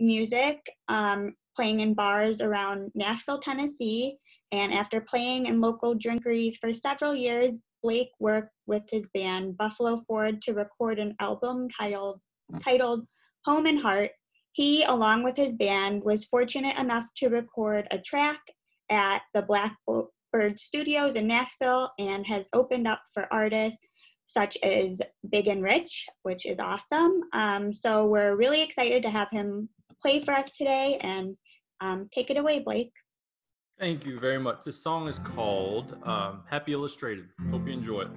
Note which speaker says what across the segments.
Speaker 1: music, um, playing in bars around Nashville, Tennessee. And after playing in local drinkeries for several years, Blake worked with his band Buffalo Ford to record an album titled, titled Home and Heart. He, along with his band, was fortunate enough to record a track at the Blackbird Studios in Nashville and has opened up for artists such as Big and Rich, which is awesome. Um, so we're really excited to have him play for us today and um, take it away, Blake.
Speaker 2: Thank you very much. This song is called um, Happy Illustrated. Hope you enjoy it.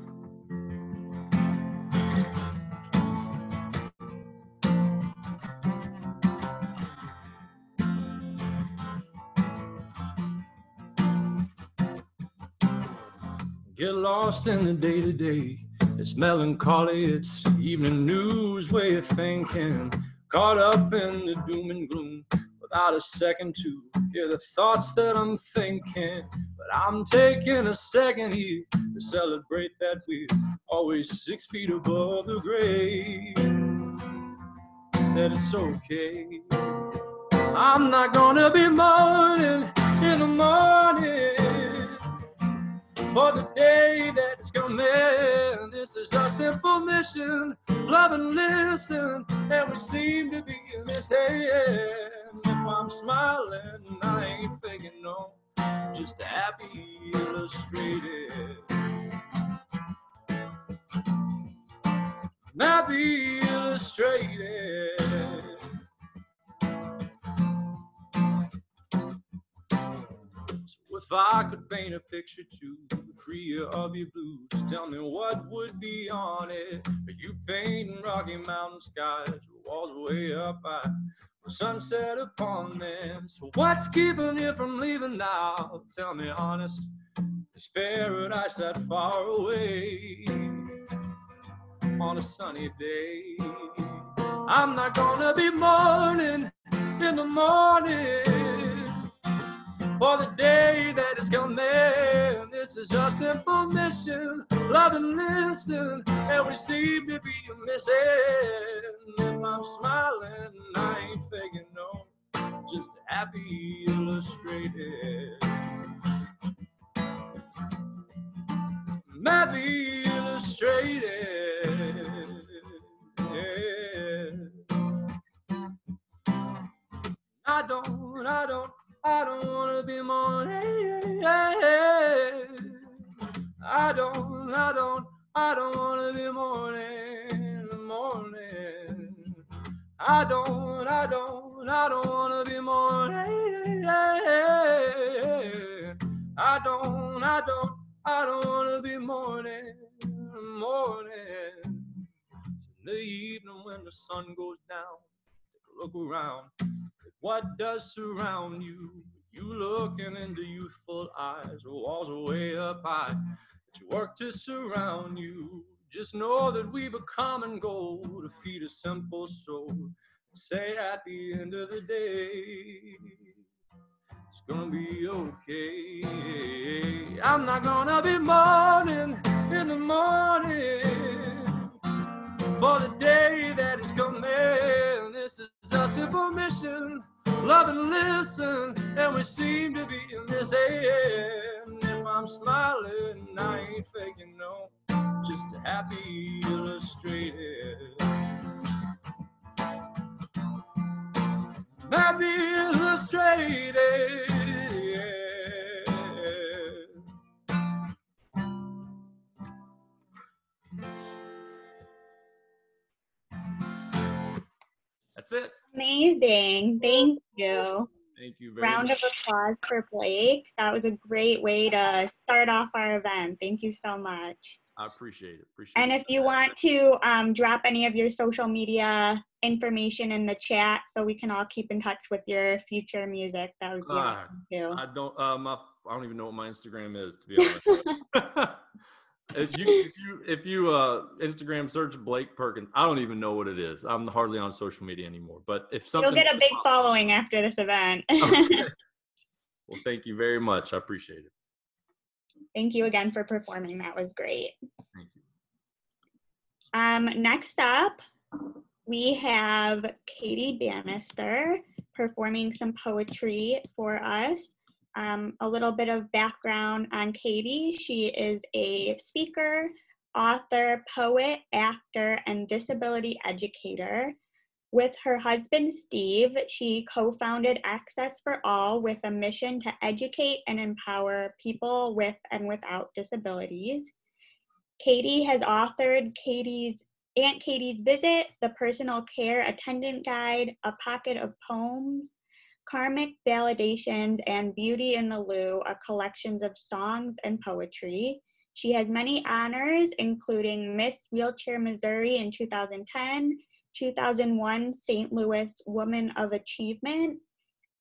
Speaker 2: Get lost in the day to day it's melancholy, it's evening news way of thinking. Caught up in the doom and gloom without a second to hear the thoughts that I'm thinking. But I'm taking a second here to celebrate that we're always six feet above the grave. Said it's okay. I'm not gonna be mourning in the morning for the day that is coming. This is our simple mission. Love and listen, and we seem to be missing. If I'm smiling, I ain't faking no, just happy illustrated. Happy illustrated. If I could paint a picture to free of your blues, tell me what would be on it. Are you painting Rocky Mountain skies walls way up high? With sunset upon them. So what's keeping you from leaving now? Tell me honest. Is paradise that far away on a sunny day? I'm not gonna be mourning in the morning for the day that is coming. This is our simple mission. Love and listen, and we seem to be missing. If I'm smiling, I ain't faking no, just happy illustrated. Happy illustrated. Yeah. I don't, I don't I don't wanna be mourning. I don't, I don't, I don't wanna be mourning, morning. I don't, I don't, I don't wanna be mourning. I don't, I don't, I don't wanna be mourning, morning. In the evening when the sun goes down, take a look around what does surround you? You looking into youthful eyes, walls way up high. It's work to surround you. Just know that we've a common goal to feed a simple soul. Say at the end of the day, it's gonna be okay. I'm not gonna be mourning in the morning for the day that is coming. This is a simple mission love and listen, and we seem to be in this missing. If I'm smiling, I ain't faking no, just a happy illustrated. Happy illustrated. That's it.
Speaker 1: Amazing. Thank you.
Speaker 2: Thank you
Speaker 1: Round
Speaker 2: much.
Speaker 1: Round of applause for Blake. That was a great way to start off our event. Thank you so much.
Speaker 2: I appreciate it. Appreciate
Speaker 1: and
Speaker 2: it.
Speaker 1: if you want to um, drop any of your social media information in the chat so we can all keep in touch with your future music, that would be
Speaker 2: uh,
Speaker 1: awesome too.
Speaker 2: I don't. Uh, my, I don't even know what my Instagram is to be honest. if you if you if you uh Instagram search Blake Perkins, I don't even know what it is. I'm hardly on social media anymore. But if something
Speaker 1: You'll get a big following after this event.
Speaker 2: okay. Well, thank you very much. I appreciate it.
Speaker 1: Thank you again for performing. That was great.
Speaker 2: Thank you.
Speaker 1: Um, next up, we have Katie Bannister. performing some poetry for us. Um, a little bit of background on Katie. She is a speaker, author, poet, actor, and disability educator. With her husband, Steve, she co founded Access for All with a mission to educate and empower people with and without disabilities. Katie has authored Katie's Aunt Katie's Visit, The Personal Care Attendant Guide, A Pocket of Poems, Karmic Validations, and Beauty in the Lou, are collections of songs and poetry. She has many honors, including Miss Wheelchair Missouri in 2010, 2001 St. Louis Woman of Achievement,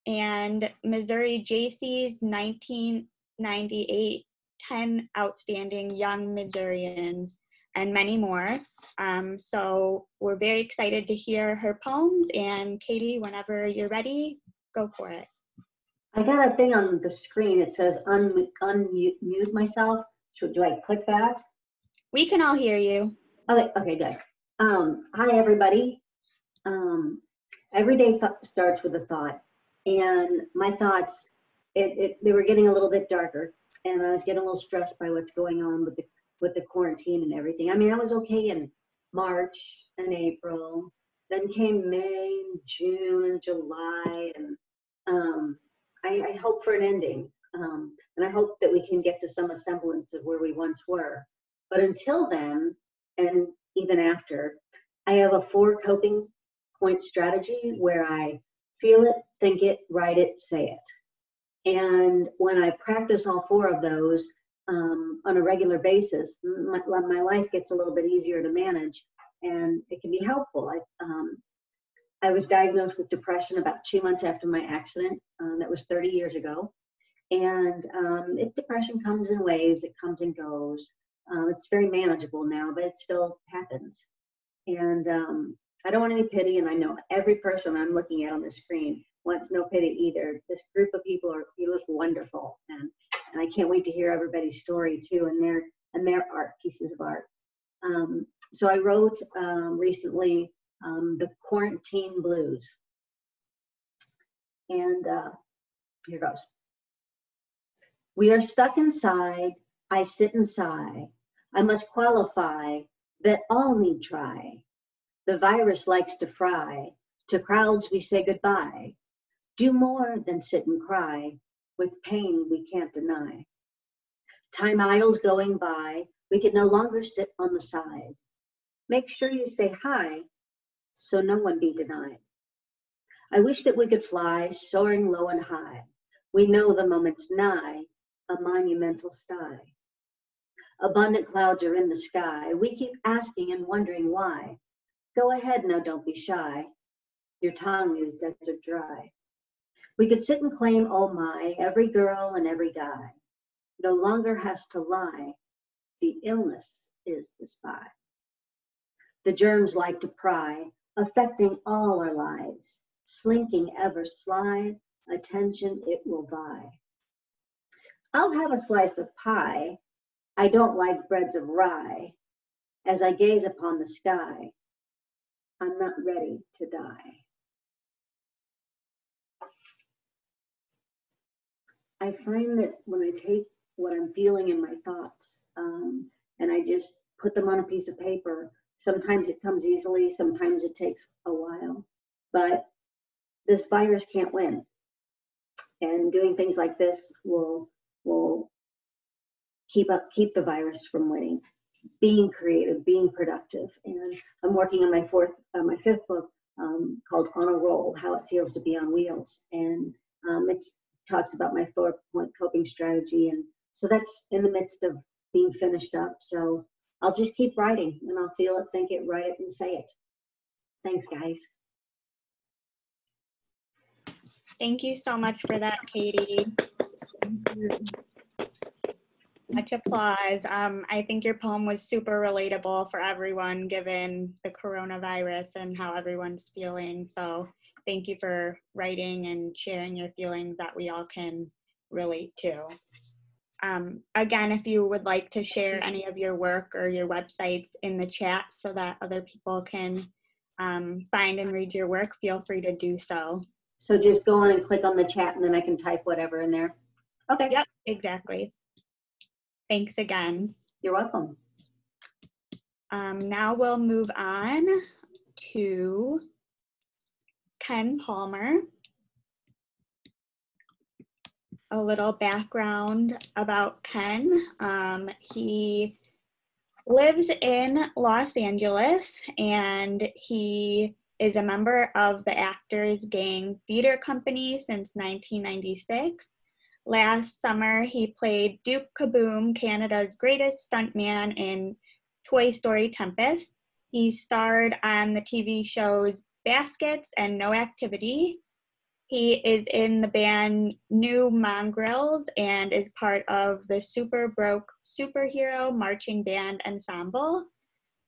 Speaker 1: and Missouri Jaycees 1998 10 Outstanding Young Missourians, and many more. Um, so we're very excited to hear her poems. And Katie, whenever you're ready, go for it.
Speaker 3: I got a thing on the screen. It says unmute, unmute myself. So do I click that?
Speaker 1: We can all hear you.
Speaker 3: Okay, okay, good. Um, hi, everybody. Um, every day th- starts with a thought. And my thoughts, it, it, they were getting a little bit darker. And I was getting a little stressed by what's going on with the with the quarantine and everything. I mean, I was okay in March and April. Then came May, June, and July, and um, I, I, hope for an ending. Um, and I hope that we can get to some semblance of where we once were. But until then, and even after, I have a four coping point strategy where I feel it, think it, write it, say it. And when I practice all four of those, um, on a regular basis, my, my life gets a little bit easier to manage and it can be helpful. I, um, I was diagnosed with depression about two months after my accident. Um, that was 30 years ago. And um, it, depression comes in waves, it comes and goes. Uh, it's very manageable now, but it still happens. And um, I don't want any pity, and I know every person I'm looking at on the screen wants no pity either. This group of people are, you look wonderful. And and I can't wait to hear everybody's story too and their and their art pieces of art. Um, so I wrote um, recently um, the quarantine blues, and uh, here goes. We are stuck inside. I sit and sigh. I must qualify that all need try. The virus likes to fry. To crowds we say goodbye. Do more than sit and cry with pain we can't deny. Time idles going by, we can no longer sit on the side. Make sure you say hi so no one be denied. I wish that we could fly, soaring low and high. We know the moment's nigh, a monumental sty. Abundant clouds are in the sky. We keep asking and wondering why. Go ahead now, don't be shy. Your tongue is desert dry. We could sit and claim, oh my, every girl and every guy no longer has to lie. The illness is the spy. The germs like to pry, affecting all our lives, slinking ever sly, attention it will buy. I'll have a slice of pie. I don't like breads of rye. As I gaze upon the sky, I'm not ready to die. I find that when I take what I'm feeling in my thoughts um, and I just put them on a piece of paper, sometimes it comes easily, sometimes it takes a while, but this virus can't win. And doing things like this will will keep up keep the virus from winning. Being creative, being productive, and I'm working on my fourth, uh, my fifth book um, called On a Roll: How It Feels to Be on Wheels, and um, it's talks about my four point coping strategy. And so that's in the midst of being finished up. So I'll just keep writing and I'll feel it, think it, write it, and say it. Thanks, guys.
Speaker 1: Thank you so much for that, Katie. Much applause. Um, I think your poem was super relatable for everyone given the coronavirus and how everyone's feeling. So thank you for writing and sharing your feelings that we all can relate to. Um, again, if you would like to share any of your work or your websites in the chat so that other people can um, find and read your work, feel free to do so.
Speaker 3: So just go on and click on the chat and then I can type whatever in there. Okay,
Speaker 1: Yep, exactly. Thanks again.
Speaker 3: you're welcome.
Speaker 1: Um, now we'll move on to Ken Palmer. A little background about Ken. Um, he lives in Los Angeles and he is a member of the Actors Gang Theater Company since 1996. Last summer, he played Duke Kaboom, Canada's greatest stuntman in Toy Story Tempest. He starred on the TV shows Baskets and No Activity. He is in the band New Mongrels and is part of the Super Broke Superhero Marching Band Ensemble.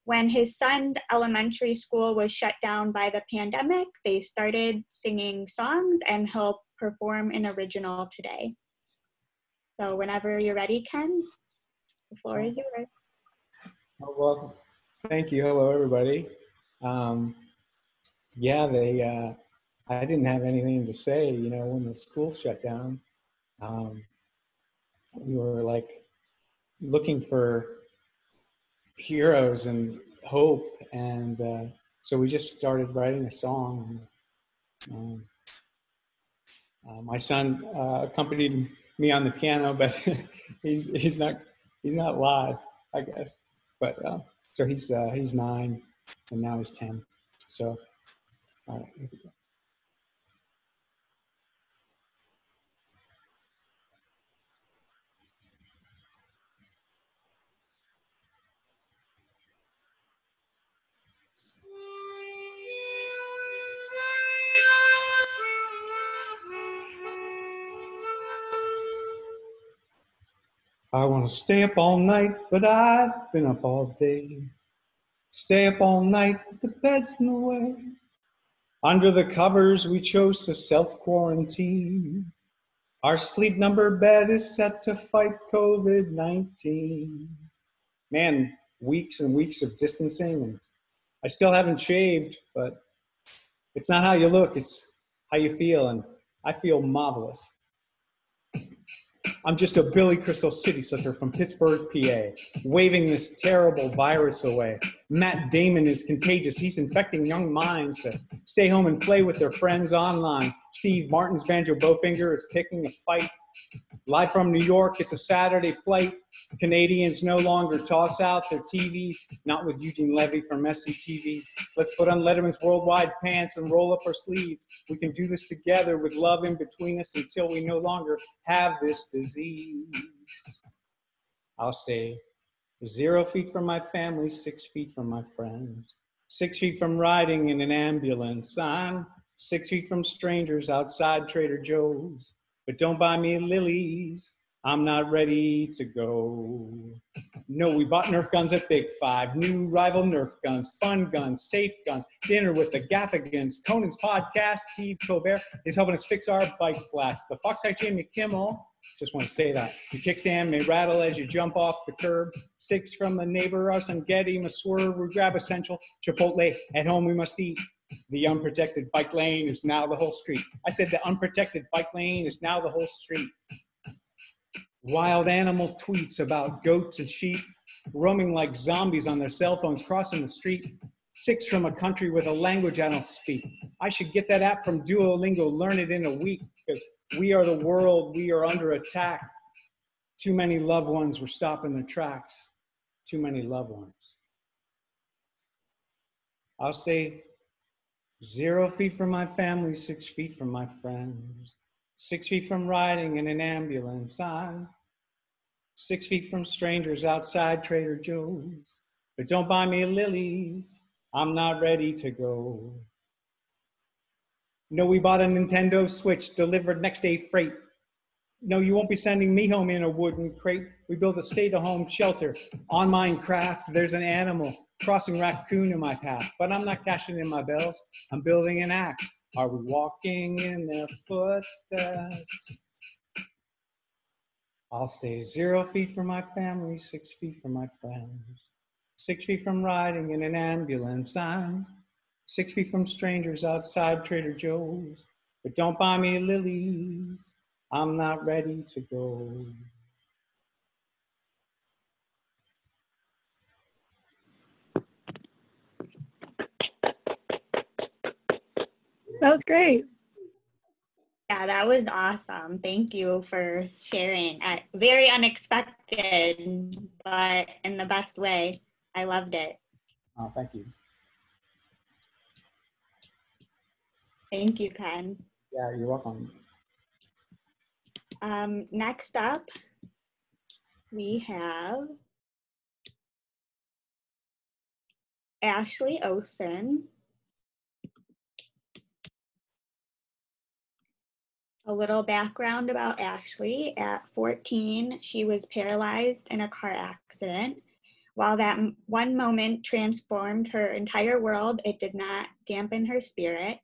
Speaker 1: When his son's elementary school was shut down by the pandemic, they started singing songs and he'll perform an original today. So whenever you're ready, Ken, the floor is yours.
Speaker 4: Oh, well, thank you. Hello, everybody. Um, yeah, they. Uh, I didn't have anything to say. You know, when the school shut down, um, we were like looking for heroes and hope, and uh, so we just started writing a song. Um, uh, my son uh, accompanied me on the piano, but he's he's not he's not live, I guess. But uh, so he's uh, he's nine, and now he's ten. So, all right, here we go. I want to stay up all night, but I've been up all day. Stay up all night, but the bed's in the way. Under the covers, we chose to self quarantine. Our sleep number bed is set to fight COVID 19. Man, weeks and weeks of distancing, and I still haven't shaved, but it's not how you look, it's how you feel, and I feel marvelous. I'm just a Billy Crystal city slicker from Pittsburgh, PA, waving this terrible virus away. Matt Damon is contagious. He's infecting young minds to stay home and play with their friends online. Steve Martin's Banjo Bowfinger is picking a fight. Live from New York, it's a Saturday flight. Canadians no longer toss out their TVs, not with Eugene Levy from SCTV. Let's put on Letterman's worldwide pants and roll up our sleeves. We can do this together with love in between us until we no longer have this disease. I'll stay zero feet from my family, six feet from my friends, six feet from riding in an ambulance. I'm six feet from strangers outside Trader Joe's. But don't buy me lilies. I'm not ready to go. No, we bought Nerf guns at Big Five. New rival Nerf guns, fun guns, safe gun, dinner with the Gaffigans. Conan's podcast, Steve Colbert, is helping us fix our bike flats. The Fox Hack Jimmy Kimmel, just want to say that. Your kickstand may rattle as you jump off the curb. Six from the neighbor, us and Getty must swerve. We grab essential Chipotle. At home we must eat. The unprotected bike lane is now the whole street. I said the unprotected bike lane is now the whole street. Wild animal tweets about goats and sheep roaming like zombies on their cell phones crossing the street. Six from a country with a language I don't speak. I should get that app from Duolingo, learn it in a week because we are the world, we are under attack. Too many loved ones were stopping their tracks. Too many loved ones. I'll stay zero feet from my family, six feet from my friends, six feet from riding in an ambulance. I'm six feet from strangers outside Trader Joe's. But don't buy me lilies, I'm not ready to go. No, we bought a Nintendo Switch delivered next day freight. No, you won't be sending me home in a wooden crate. We built a stay-at-home shelter on Minecraft. There's an animal crossing raccoon in my path, but I'm not cashing in my bells. I'm building an axe. Are we walking in their footsteps? I'll stay zero feet from my family, six feet from my friends, six feet from riding in an ambulance. I'm six feet from strangers outside Trader Joe's. But don't buy me lilies, I'm not ready to go.
Speaker 5: That was great.
Speaker 1: Yeah, that was awesome. Thank you for sharing. Uh, very unexpected, but in the best way. I loved it.
Speaker 4: Oh, thank you.
Speaker 1: Thank you, Ken.
Speaker 4: Yeah, you're welcome.
Speaker 1: Um, next up, we have Ashley Olson. A little background about Ashley. At 14, she was paralyzed in a car accident. While that one moment transformed her entire world, it did not dampen her spirit.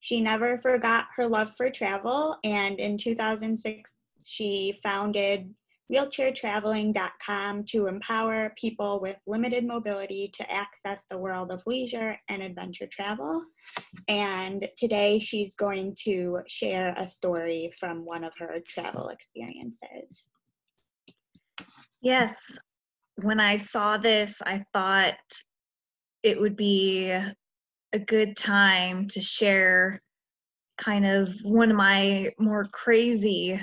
Speaker 1: She never forgot her love for travel, and in 2006, she founded wheelchairtraveling.com to empower people with limited mobility to access the world of leisure and adventure travel. And today she's going to share a story from one of her travel experiences.
Speaker 6: Yes. When I saw this, I thought it would be a good time to share kind of one of my more crazy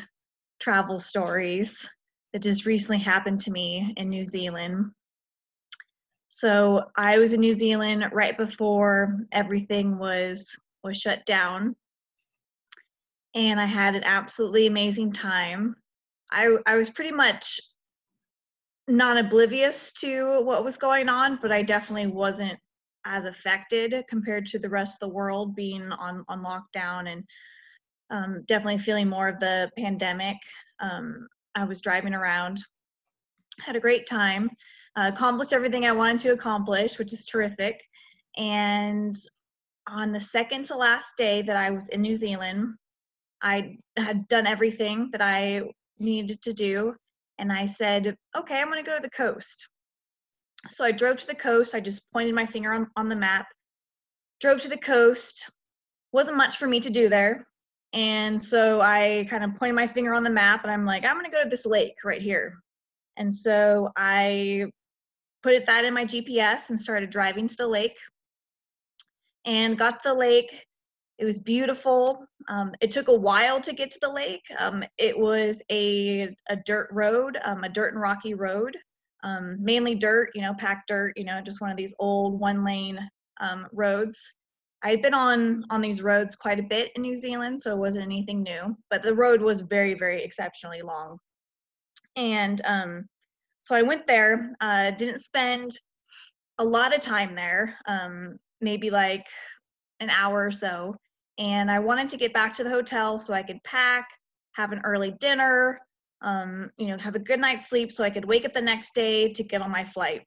Speaker 6: travel stories that just recently happened to me in New Zealand. So I was in New Zealand right before everything was was shut down. And I had an absolutely amazing time. I I was pretty much not oblivious to what was going on, but I definitely wasn't as affected compared to the rest of the world being on on lockdown and um, definitely feeling more of the pandemic. Um, I was driving around, had a great time, uh, accomplished everything I wanted to accomplish, which is terrific. And on the second to last day that I was in New Zealand, I had done everything that I needed to do. And I said, okay, I'm going to go to the coast. So I drove to the coast. I just pointed my finger on, on the map, drove to the coast. Wasn't much for me to do there. And so I kind of pointed my finger on the map and I'm like, I'm going to go to this lake right here. And so I put it that in my GPS and started driving to the lake and got to the lake. It was beautiful. Um, it took a while to get to the lake. Um, it was a, a dirt road, um, a dirt and rocky road, um, mainly dirt, you know, packed dirt, you know, just one of these old one lane um, roads. I had been on on these roads quite a bit in New Zealand, so it wasn't anything new. But the road was very, very exceptionally long, and um, so I went there. Uh, didn't spend a lot of time there, um, maybe like an hour or so. And I wanted to get back to the hotel so I could pack, have an early dinner, um, you know, have a good night's sleep so I could wake up the next day to get on my flight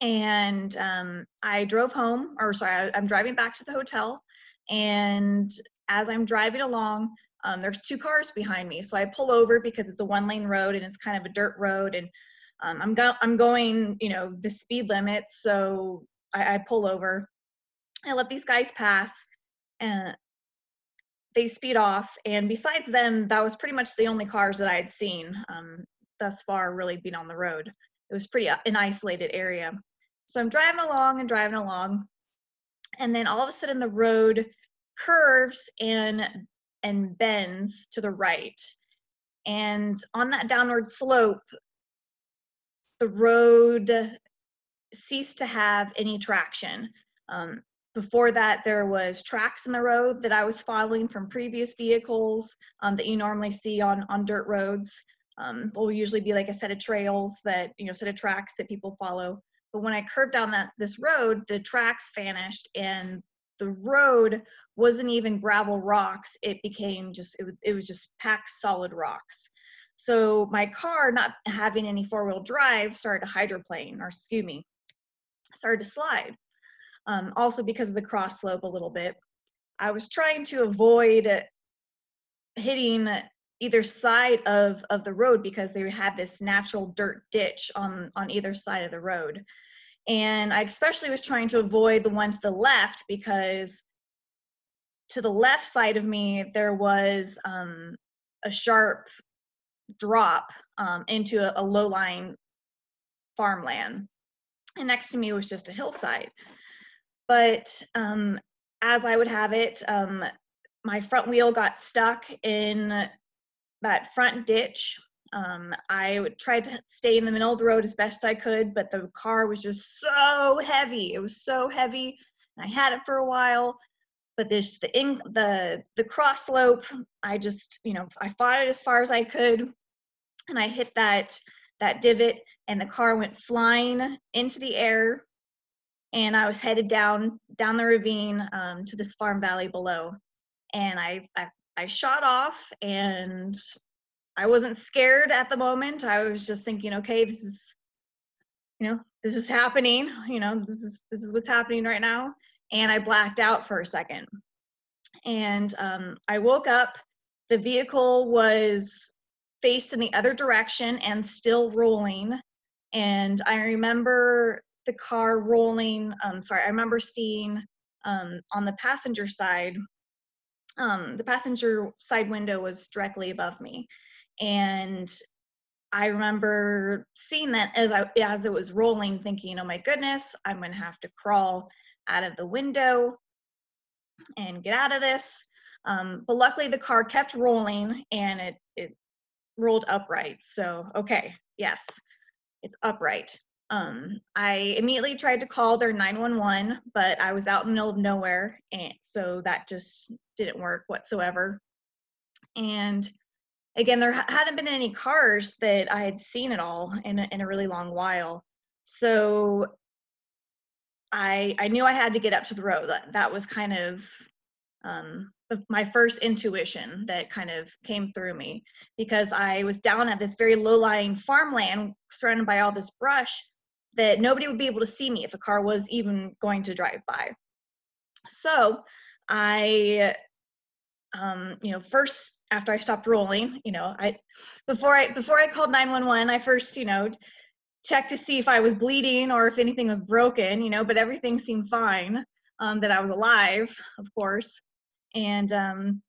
Speaker 6: and um, I drove home, or sorry, I, am driving back to the hotel. And as I'm driving along, um, there's two cars behind me. So I pull over because it's a one lane road and it's kind of a dirt road. And um, I'm, go- I'm going, you know, the speed limit. So I, I pull over. I let these guys pass and they speed off. And besides them, that was pretty much the only cars that I had seen um, thus far really being on the road it was pretty uh, an isolated area. So I'm driving along and driving along, and then all of a sudden the road curves and and bends to the right. And on that downward slope, the road ceased to have any traction. Um, before that, there was tracks in the road that I was following from previous vehicles um, that you normally see on, on dirt roads. Um, will usually be like a set of trails that, you know, set of tracks that people follow. But when I curved down that this road, the tracks vanished and the road wasn't even gravel rocks. It became just, it was, it was just packed solid rocks. So my car, not having any four wheel drive, started to hydroplane, or excuse me, started to slide. Um, also because of the cross slope a little bit. I was trying to avoid hitting either side of of the road because they had this natural dirt ditch on on either side of the road and i especially was trying to avoid the one to the left because to the left side of me, there was um, a sharp drop um, into a, a low-lying farmland. And next to me was just a hillside. But um, as I would have it, um, my front wheel got stuck in that front ditch. Um, I tried to stay in the middle of the road as best I could, but the car was just so heavy. It was so heavy. I had it for a while, but there's the in the the cross slope. I just you know I fought it as far as I could, and I hit that that divot, and the car went flying into the air, and I was headed down down the ravine um, to this farm valley below, and I, I I shot off and I wasn't scared at the moment. I was just thinking, okay, this is, you know, this is happening. You know, this is this is what's happening right now. And I blacked out for a second. And um, I woke up. The vehicle was faced in the other direction and still rolling. And I remember the car rolling. Um, sorry, I remember seeing um, on the passenger side. Um, the passenger side window was directly above me, and I remember seeing that as I as it was rolling, thinking, "Oh my goodness, I'm going to have to crawl out of the window and get out of this." Um, but luckily, the car kept rolling, and it it rolled upright. So okay, yes, it's upright. Um, I immediately tried to call their 911, but I was out in the middle of nowhere, and so that just didn't work whatsoever. And again, there hadn't been any cars that I had seen at all in a, in a really long while. So I I knew I had to get up to the road. That that was kind of um, the, my first intuition that kind of came through me because I was down at this very low-lying farmland surrounded by all this brush that nobody would be able to see me if a car was even going to drive by. So I, um, you know, first after I stopped rolling, you know, I before I before I called 911, I first, you know, checked to see if I was bleeding or if anything was broken, you know, but everything seemed fine. Um, that I was alive, of course, and um,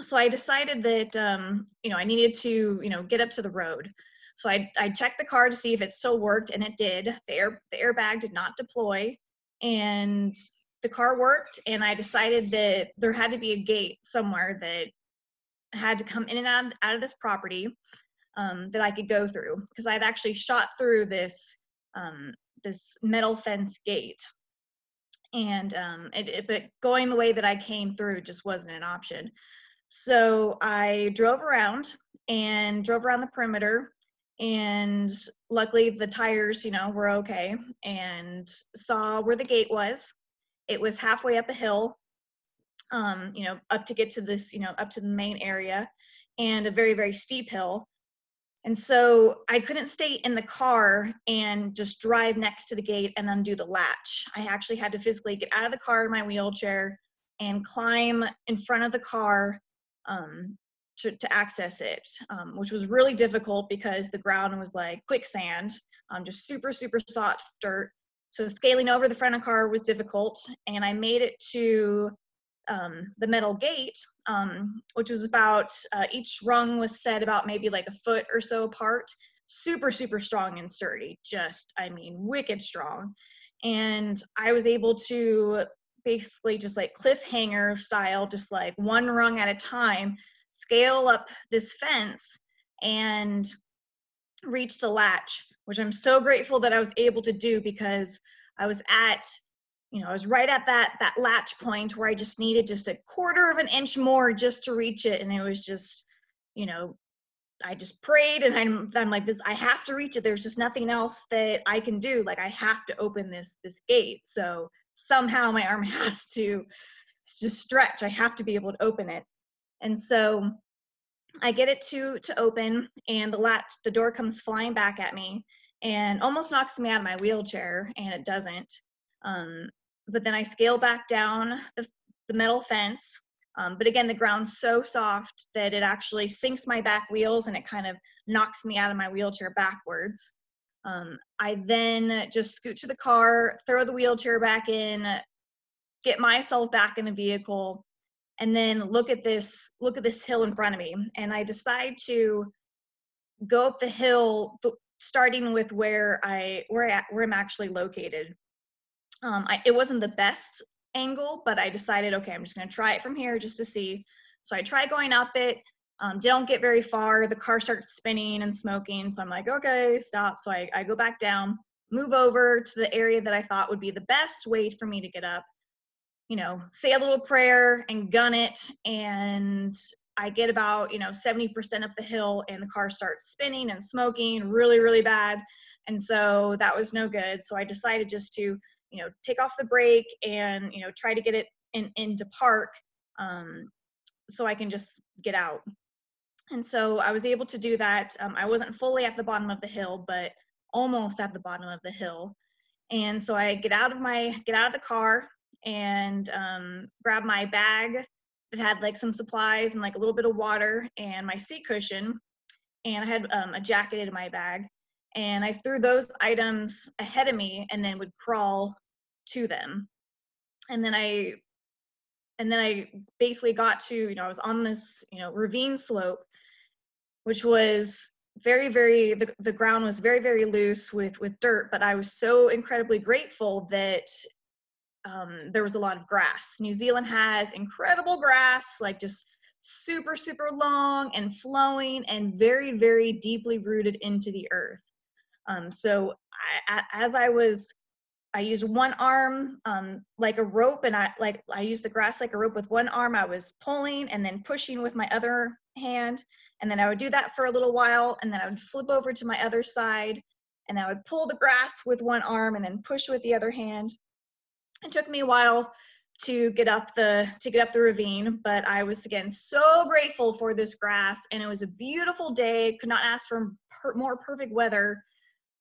Speaker 6: so I decided that um, you know I needed to you know get up to the road. So I I checked the car to see if it still worked, and it did. The air the airbag did not deploy, and the car worked. And I decided that there had to be a gate somewhere that had to come in and out of, out of this property um, that I could go through because I had actually shot through this um, this metal fence gate, and um, it, it, but going the way that I came through just wasn't an option. So I drove around and drove around the perimeter, and luckily the tires, you know, were okay, and saw where the gate was. It was halfway up a hill, um, you know, up to get to this, you know, up to the main area, and a very very steep hill and so I couldn't stay in the car and just drive next to the gate and undo the latch. I actually had to physically get out of the car in my wheelchair and climb in front of the car um, to, to access it, um, which was really difficult because the ground was like quicksand, um, just super, super soft dirt. So scaling over the front of the car was difficult. And I made it to um, the metal gate, um, which was about uh, each rung was set about maybe like a foot or so apart. Super, super strong and sturdy. Just, I mean, wicked strong. And I was able to basically just like cliffhanger style, just like one rung at a time, scale up this fence and reach the latch, which I'm so grateful that I was able to do because I was at you know, I was right at that that latch point where I just needed just a quarter of an inch more just to reach it, and it was just, you know, I just prayed and I'm I'm like this I have to reach it. There's just nothing else that I can do. Like I have to open this this gate. So somehow my arm has to just stretch. I have to be able to open it. And so I get it to to open and the latch the door comes flying back at me and almost knocks me out of my wheelchair and it doesn't. Um, but then I scale back down the, the metal fence. Um, but again, the ground's so soft that it actually sinks my back wheels and it kind of knocks me out of my wheelchair backwards. Um, I then just scoot to the car, throw the wheelchair back in, get myself back in the vehicle, and then look at this look at this hill in front of me. And i decide to go up the hill starting with where i where, I, where i'm actually located. Um, I, it wasn't the best angle but i decided okay i'm just going to try it from here just to see. So i try going up it. Um, don't get very far. The car starts spinning and smoking. So i'm like okay stop. So I, I go back down move over to the area that i thought would be the best way for me to get up you know, say a little prayer and gun it. And I get about, you know, 70% up the hill and the car starts spinning and smoking really, really bad. And so that was no good. So I decided just to, you know, take off the brake and, you know, try to get it in, into park um, so I can just get out. And so I was able to do that. Um, I wasn't fully at the bottom of the hill, but almost at the bottom of the hill. And so I get out of my, get out of the car, and um, grabbed my bag that had like some supplies and like a little bit of water and my seat cushion. And I had um, a jacket in my bag. And I threw those items ahead of me and then would crawl to them. And then I and then I basically got to, you know, I was on this, you know, ravine slope, which was very, very the, the ground was very, very loose with with dirt, but I was so incredibly grateful that um, there was a lot of grass. New Zealand has incredible grass, like just super, super long and flowing and very, very deeply rooted into the earth. Um, so I, as I was, I used one arm um, like a rope, and I like I used the grass like a rope with one arm. I was pulling and then pushing with my other hand, and then I would do that for a little while, and then I would flip over to my other side, and I would pull the grass with one arm and then push with the other hand it took me a while to get up the to get up the ravine but i was again so grateful for this grass and it was a beautiful day. Could not ask for per, more perfect weather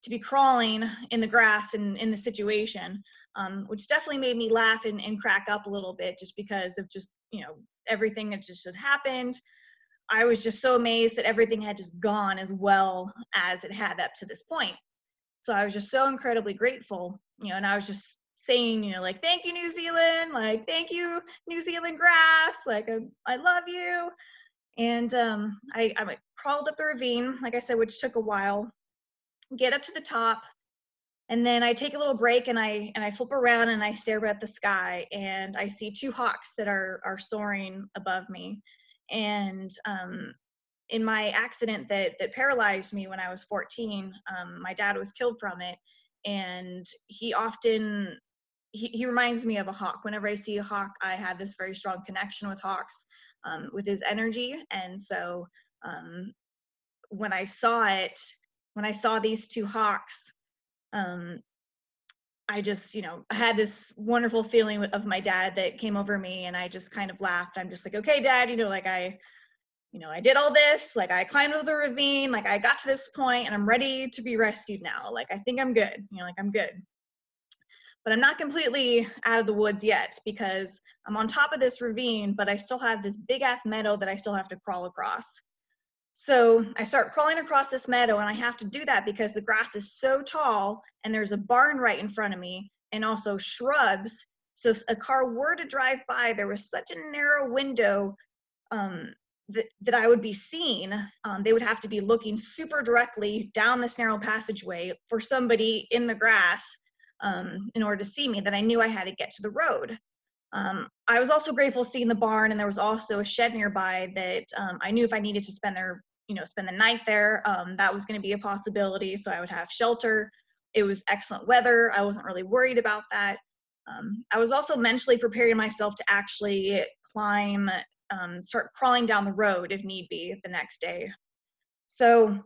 Speaker 6: to be crawling in the grass and in the situation um, which definitely made me laugh and, and crack up a little bit just because of just you know everything that just had happened. I was just so amazed that everything had just gone as well as it had up to this point. So i was just so incredibly grateful you know and i was just saying, you know, like, thank you, New Zealand, like, thank you, New Zealand grass, like, I, I love you. And um, I, I crawled up the ravine, like I said, which took a while, get up to the top, and then I take a little break and I and I flip around and I stare at the sky and I see two hawks that are are soaring above me. And um, in my accident that that paralyzed me when I was 14, um, my dad was killed from it, and he often he, he reminds me of a hawk. Whenever I see a hawk, I have this very strong connection with hawks, um, with his energy. And so um, when I saw it, when I saw these two hawks, um, I just, you know, had this wonderful feeling of my dad that came over me, and I just kind of laughed. I'm just like, okay, dad, you know, like I, you know, I did all this, like I climbed over the ravine, like I got to this point, and I'm ready to be rescued now. Like I think I'm good, you know, like I'm good but I'm not completely out of the woods yet because I'm on top of this ravine, but I still have this big ass meadow that I still have to crawl across. So I start crawling across this meadow, and I have to do that because the grass is so tall, and there's a barn right in front of me, and also shrubs. So if a car were to drive by, there was such a narrow window um, that, that I would be seen. Um, they would have to be looking super directly down this narrow passageway for somebody in the grass um, in order to see me that I knew I had to get to the road. Um, I was also grateful seeing the barn, and there was also a shed nearby that um, I knew if I needed to spend there, you know, spend the night there, um, that was going to be a possibility. So I would have shelter. It was excellent weather. I wasn't really worried about that. Um, I was also mentally preparing myself to actually climb, um, start crawling down the road if need be the next day. So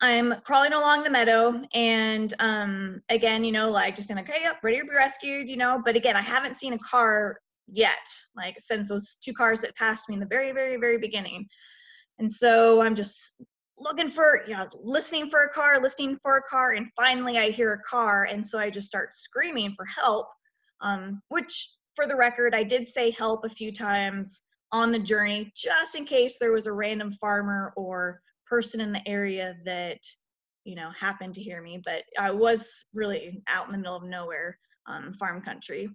Speaker 6: I'm crawling along the meadow and um again, you know, like just in like, yep, ready to be rescued, you know. But again, I haven't seen a car yet, like since those two cars that passed me in the very, very, very beginning. And so I'm just looking for, you know, listening for a car, listening for a car, and finally I hear a car, and so I just start screaming for help. Um, which for the record, I did say help a few times on the journey, just in case there was a random farmer or person in the area that you know happened to hear me but i was really out in the middle of nowhere um, farm country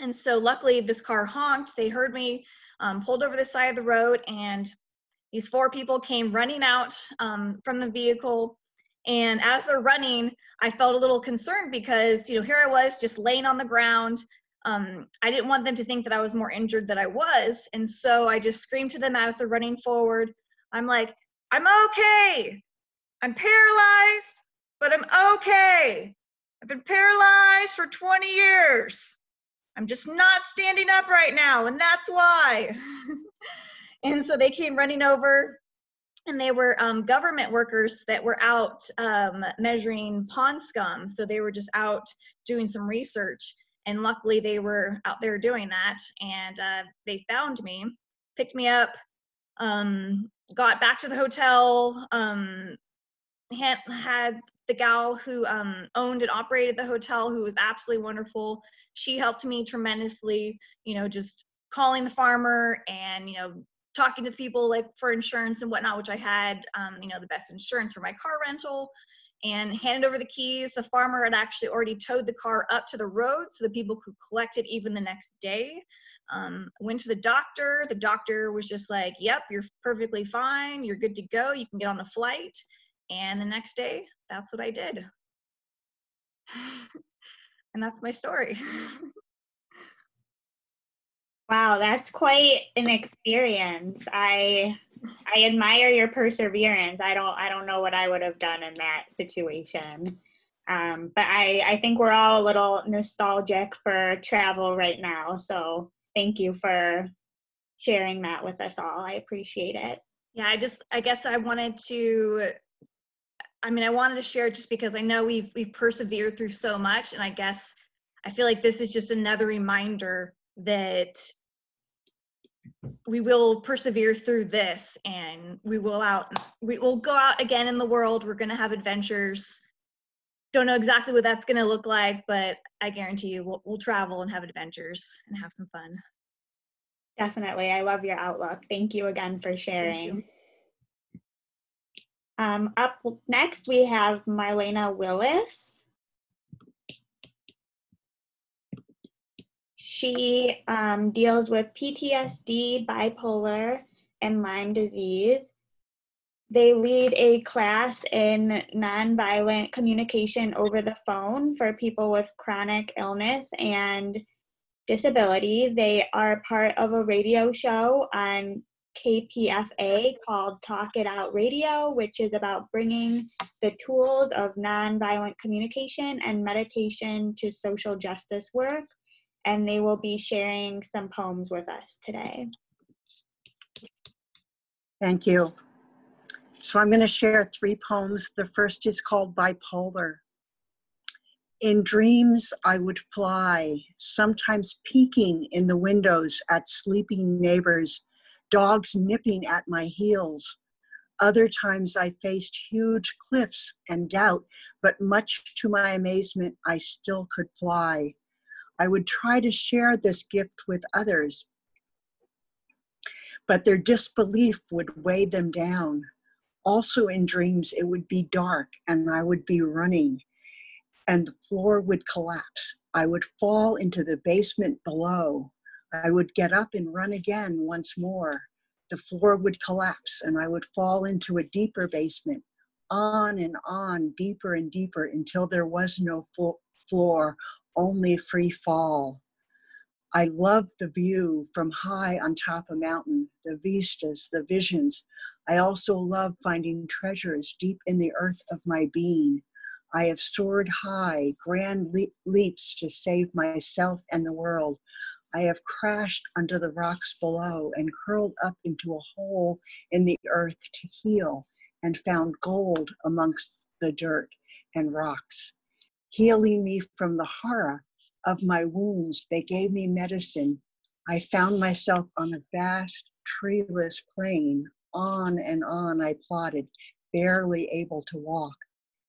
Speaker 6: And so luckily this car honked. They heard me, um, pulled over the side of the road, and these four people came running out um, from the vehicle. And as they're running, I felt a little concerned because, you know, here I was just laying on the ground. Um, I didn't want them to think that I was more injured than I was. And so I just screamed to them as they're running forward. I'm like, I'm okay. I'm paralyzed, but I'm okay. I've been paralyzed for 20 years. I'm just not standing up right now, and that's why. and so they came running over, and they were um, government workers that were out um, measuring pond scum. So they were just out doing some research. And luckily, they were out there doing that, and uh, they found me, picked me up, um, got back to the hotel, um, had, had the gal who um, owned and operated the hotel, who was absolutely wonderful. She helped me tremendously, you know, just calling the farmer and, you know, talking to people like for insurance and whatnot, which I had, um, you know, the best insurance for my car rental and handed over the keys. The farmer had actually already towed the car up to the road so the people could collect it even the next day. Um, went to the doctor. The doctor was just like, yep, you're perfectly fine. You're good to go. You can get on a flight. And the next day, that's what I did. and that's my story.
Speaker 1: Wow, that's quite an experience. I I admire your perseverance. I don't I don't know what I would have done in that situation. Um, but I, I think we're all a little nostalgic for travel right now. So thank you for sharing that with us all. I appreciate it.
Speaker 6: Yeah, I just I guess I wanted to I mean, I wanted to share just because I know we've we've persevered through so much, and I guess I feel like this is just another reminder that we will persevere through this, and we will out we will go out again in the world. We're gonna have adventures. Don't know exactly what that's gonna look like, but I guarantee you, we'll we'll travel and have adventures and have some fun.
Speaker 1: Definitely, I love your outlook. Thank you again for sharing. Um, up next, we have Marlena Willis. She um, deals with PTSD, bipolar, and Lyme disease. They lead a class in nonviolent communication over the phone for people with chronic illness and disability. They are part of a radio show on KPFA called Talk It Out Radio, which is about bringing the tools of nonviolent communication and meditation to social justice work. And they will be sharing some poems with us today.
Speaker 7: Thank you. So I'm going to share three poems. The first is called Bipolar. In dreams, I would fly, sometimes peeking in the windows at sleeping neighbors dogs nipping at my heels. Other times I faced huge cliffs and doubt, but much to my amazement, I still could fly. I would try to share this gift with others, but their disbelief would weigh them down. Also, in dreams, it would be dark and I would be running, and the floor would collapse. I would fall into the basement below. I would get up and run again once more. The floor would collapse and I would fall into a deeper basement, on and on, deeper and deeper until there was no floor, only free fall. I love the view from high on top of a mountain, the vistas, the visions. I also love finding treasures deep in the earth of my being. I have soared high, grand le- leaps to save myself and the world. I have crashed under the rocks below and curled up into a hole in the earth to heal and found gold amongst the dirt and rocks. Healing me from the horror of my wounds, they gave me medicine. I found myself on a vast, treeless plain. On and on I plodded, barely able to walk.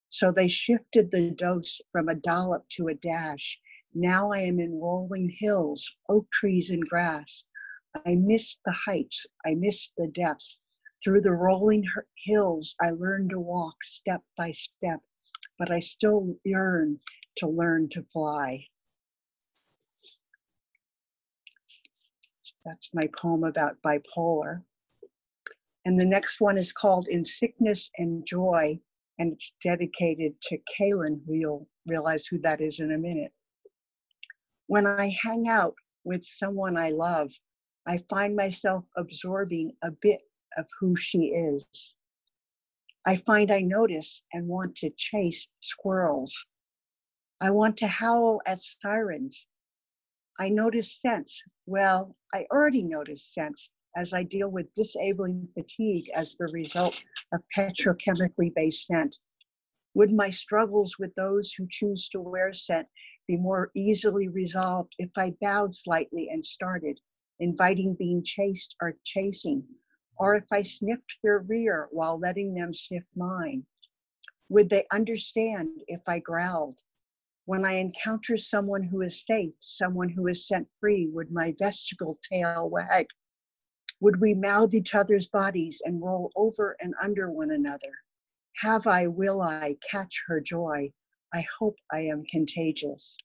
Speaker 7: So they shifted the dose from a dollop to a dash now I am in rolling hills, oak trees and grass. I missed the heights, I missed the depths. Through the rolling hills, I learned to walk step by step, but I still yearn to learn to fly. That's my poem about bipolar. And the next one is called In Sickness and Joy, and it's dedicated to Kaylin, who you'll realize who that is in a minute. When I hang out with someone I love, I find myself absorbing a bit of who she is. I find I notice and want to chase squirrels. I want to howl at sirens. I notice scents. Well, I already notice scents as I deal with disabling fatigue as the result of petrochemically based scent. Would my struggles with those who choose to wear scent be more easily resolved if I bowed slightly and started, inviting being chased or chasing, or if I sniffed their rear while letting them sniff mine? Would they understand if I growled? When I encounter someone who is safe, someone who is scent free, would my vestigial tail wag? Would we mouth each other's bodies and roll over and under one another? Have I, will I catch her joy? I hope I am contagious.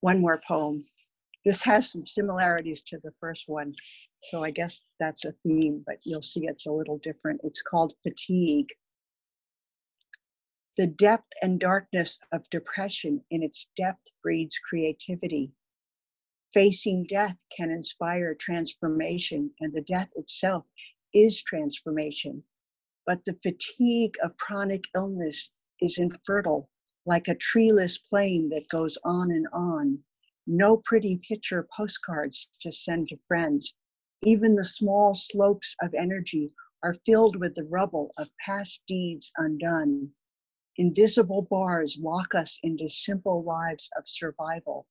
Speaker 7: One more poem. This has some similarities to the first one, so I guess that's a theme, but you'll see it's a little different. It's called Fatigue. The depth and darkness of depression in its depth breeds creativity. Facing death can inspire transformation, and the death itself is transformation. But the fatigue of chronic illness is infertile, like a treeless plain that goes on and on. No pretty picture postcards to send to friends. Even the small slopes of energy are filled with the rubble of past deeds undone. Invisible bars lock us into simple lives of survival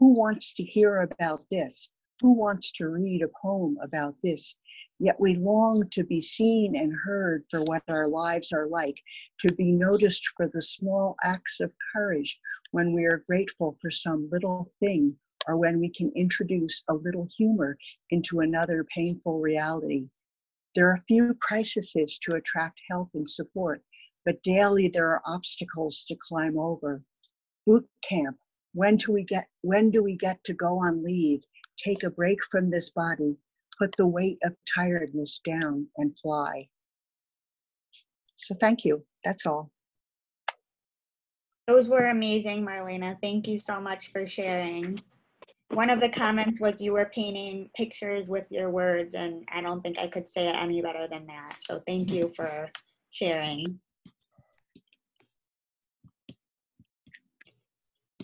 Speaker 7: who wants to hear about this? Who wants to read a poem about this? Yet we long to be seen and heard for what our lives are like, to be noticed for the small acts of courage when we are grateful for some little thing or when we can introduce a little humor into another painful reality. There are few crises to attract help and support, but daily there are obstacles to climb over. Boot camp, when do we get when do we get to go on leave, take a break from this body, put the weight of tiredness down and fly? So thank you. That's all.
Speaker 1: Those were amazing, Marlena. Thank you so much for sharing. One of the comments was you were painting pictures with your words, and I don't think I could say it any better than that. So thank you for sharing.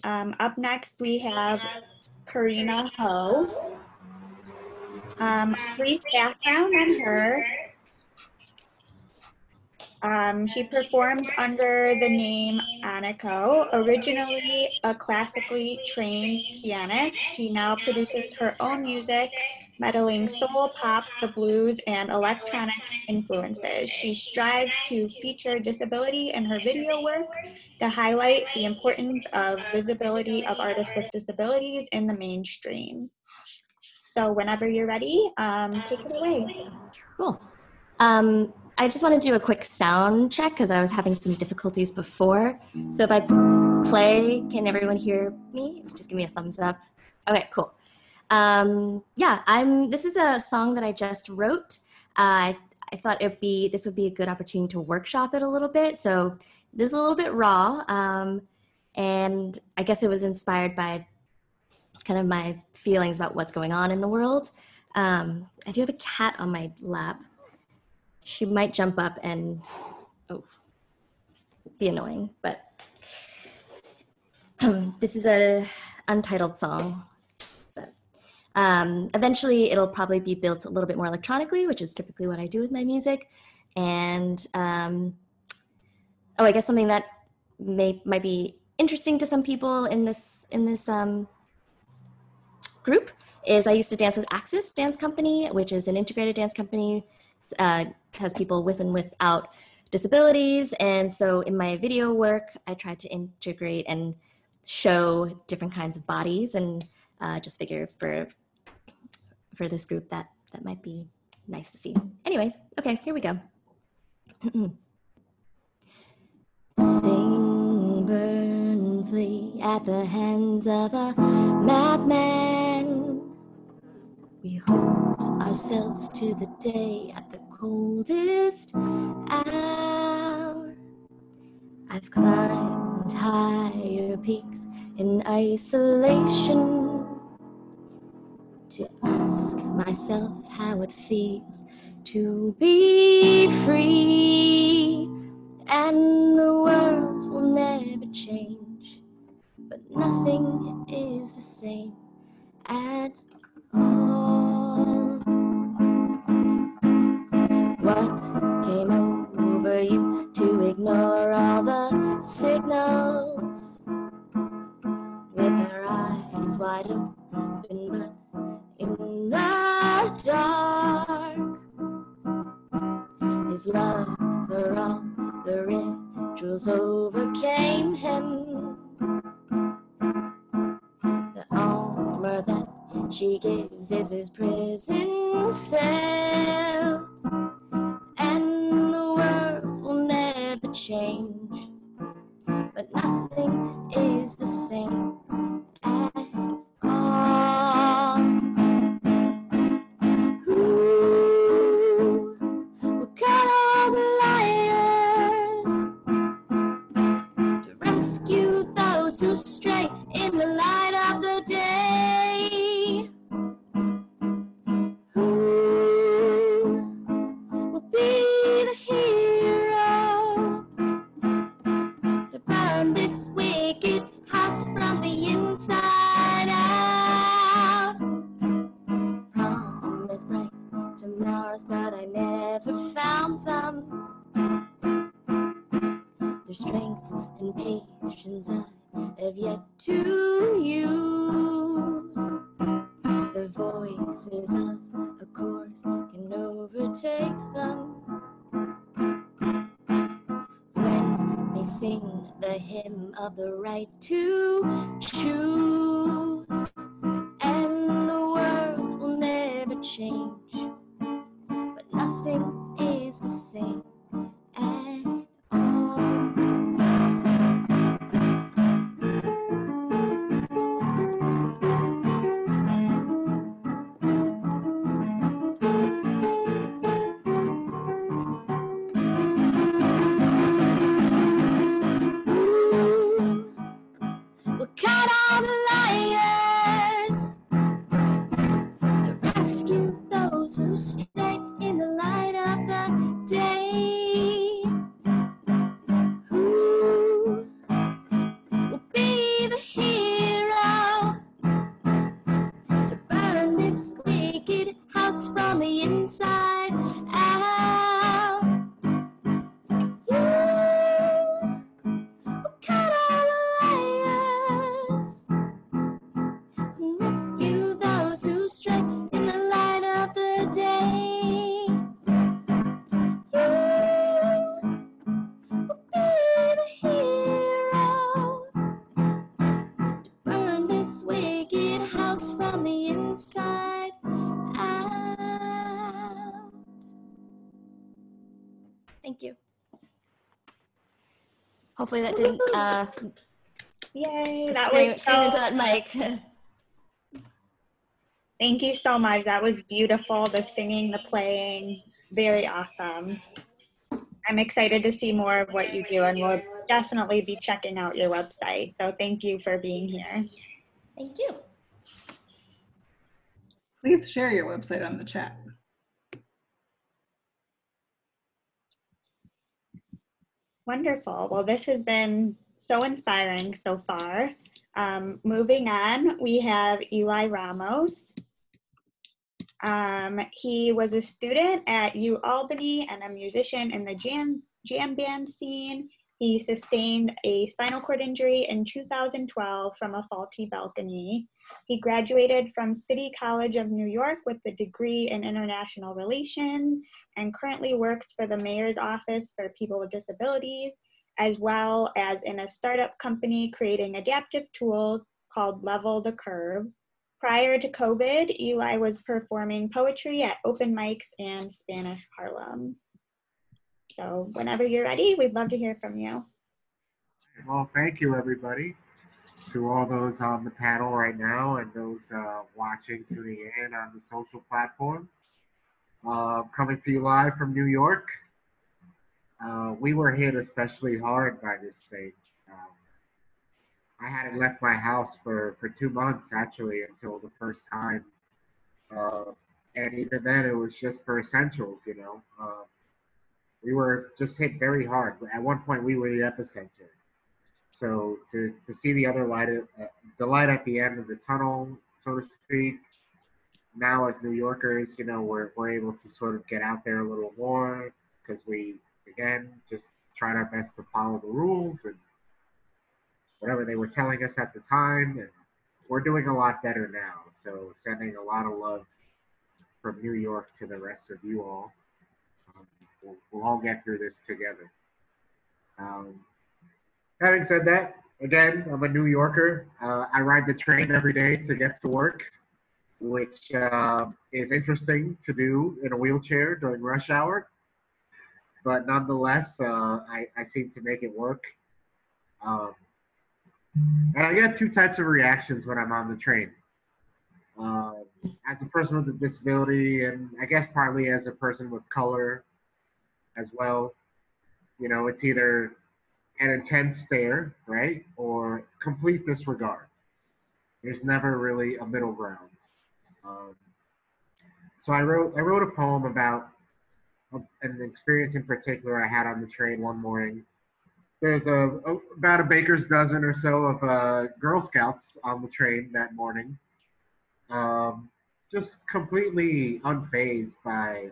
Speaker 1: Um, up next, we have Karina Ho. Um, brief background on her. Um, she performs under the name Aniko. Originally a classically trained pianist, she now produces her own music, meddling soul, pop, the blues, and electronic influences. She strives to feature disability in her video work to highlight the importance of visibility of artists with disabilities in the mainstream. So whenever you're ready, um, take it away.
Speaker 8: Cool. Um, I just want to do a quick sound check because I was having some difficulties before. So if I play, can everyone hear me? Just give me a thumbs up. Okay, cool. Um, yeah, I'm. This is a song that I just wrote. Uh, I thought it'd be this would be a good opportunity to workshop it a little bit. So this is a little bit raw, um, and I guess it was inspired by kind of my feelings about what's going on in the world. Um, I do have a cat on my lap she might jump up and oh, be annoying. But this is a untitled song. Um, eventually, it'll probably be built a little bit more electronically, which is typically what I do with my music. And um, oh, I guess something that may might be interesting to some people in this in this um, group is I used to dance with Axis Dance Company, which is an integrated dance company uh, has people with and without disabilities. And so in my video work, I tried to integrate and show different kinds of bodies and uh, just figure for for this group that that might be nice to see. Anyways, okay, here we go. Sing, burn, at the hands of a madman. We hold ourselves to the day at the coldest hour. I've climbed higher peaks in isolation to ask myself how it feels to be free. And the world will never change, but nothing is the same at all. What came over you to ignore all the signals? With our eyes wide open, dark. His love for all the rituals overcame him. The armor that she gives is his prison cell, and the world will never change, but nothing is the same to use. The voices of a chorus can overtake them. When they sing the hymn of the right to choose, Hopefully that didn't uh,
Speaker 1: Yay, that
Speaker 8: scream,
Speaker 1: was
Speaker 8: scream into
Speaker 1: so,
Speaker 8: that mic.
Speaker 1: thank you so much. That was beautiful. The singing, the playing, very awesome. I'm excited to see more of what you do, and we'll definitely be checking out your website. So thank you for being here.
Speaker 8: Thank you.
Speaker 9: Please share your website on the chat.
Speaker 1: Wonderful. Well, this has been so inspiring so far. Um, moving on, we have Eli Ramos. Um, he was a student at U Albany and a musician in the jam, jam band scene. He sustained a spinal cord injury in 2012 from a faulty balcony. He graduated from City College of New York with a degree in international relations and currently works for the Mayor's Office for People with Disabilities, as well as in a startup company creating adaptive tools called Level the Curve. Prior to COVID, Eli was performing poetry at open mics and Spanish Harlem. So whenever you're ready, we'd love to hear from you.
Speaker 10: Well, thank you, everybody. to all those on the panel right now and those uh, watching, tuning in on the social platforms. Uh, coming to you live from New York. Uh, we were hit especially hard by this thing. Um, I hadn't left my house for, for two months actually until the first time. Uh, and even then, it was just for essentials, you know. Uh, we were just hit very hard. At one point, we were the epicenter. So to, to see the other light, uh, the light at the end of the tunnel, so to speak, now as New Yorkers, you know, we're, we're able to sort of get out there a little more because we, again, just tried our best to follow the rules and whatever they were telling us at the time. And we're doing a lot better now. So sending a lot of love from New York to the rest of you all. Um, we'll, we'll, all get through this together. Um, having said that, again, I'm a New Yorker. Uh, I ride the train every day to get to work, which uh, is interesting to do in a wheelchair during rush hour. But nonetheless, uh, I, I seem to make it work. Um, and I get two types of reactions when I'm on the train. Um, as a person with a disability, and I guess partly as a person with color as well, you know, it's either an intense stare, right, or complete disregard. There's never really a middle ground. Um, so I wrote I wrote a poem about a, an experience in particular I had on the train one morning. There's a, a about a baker's dozen or so of uh, Girl Scouts on the train that morning, um, just completely unfazed by,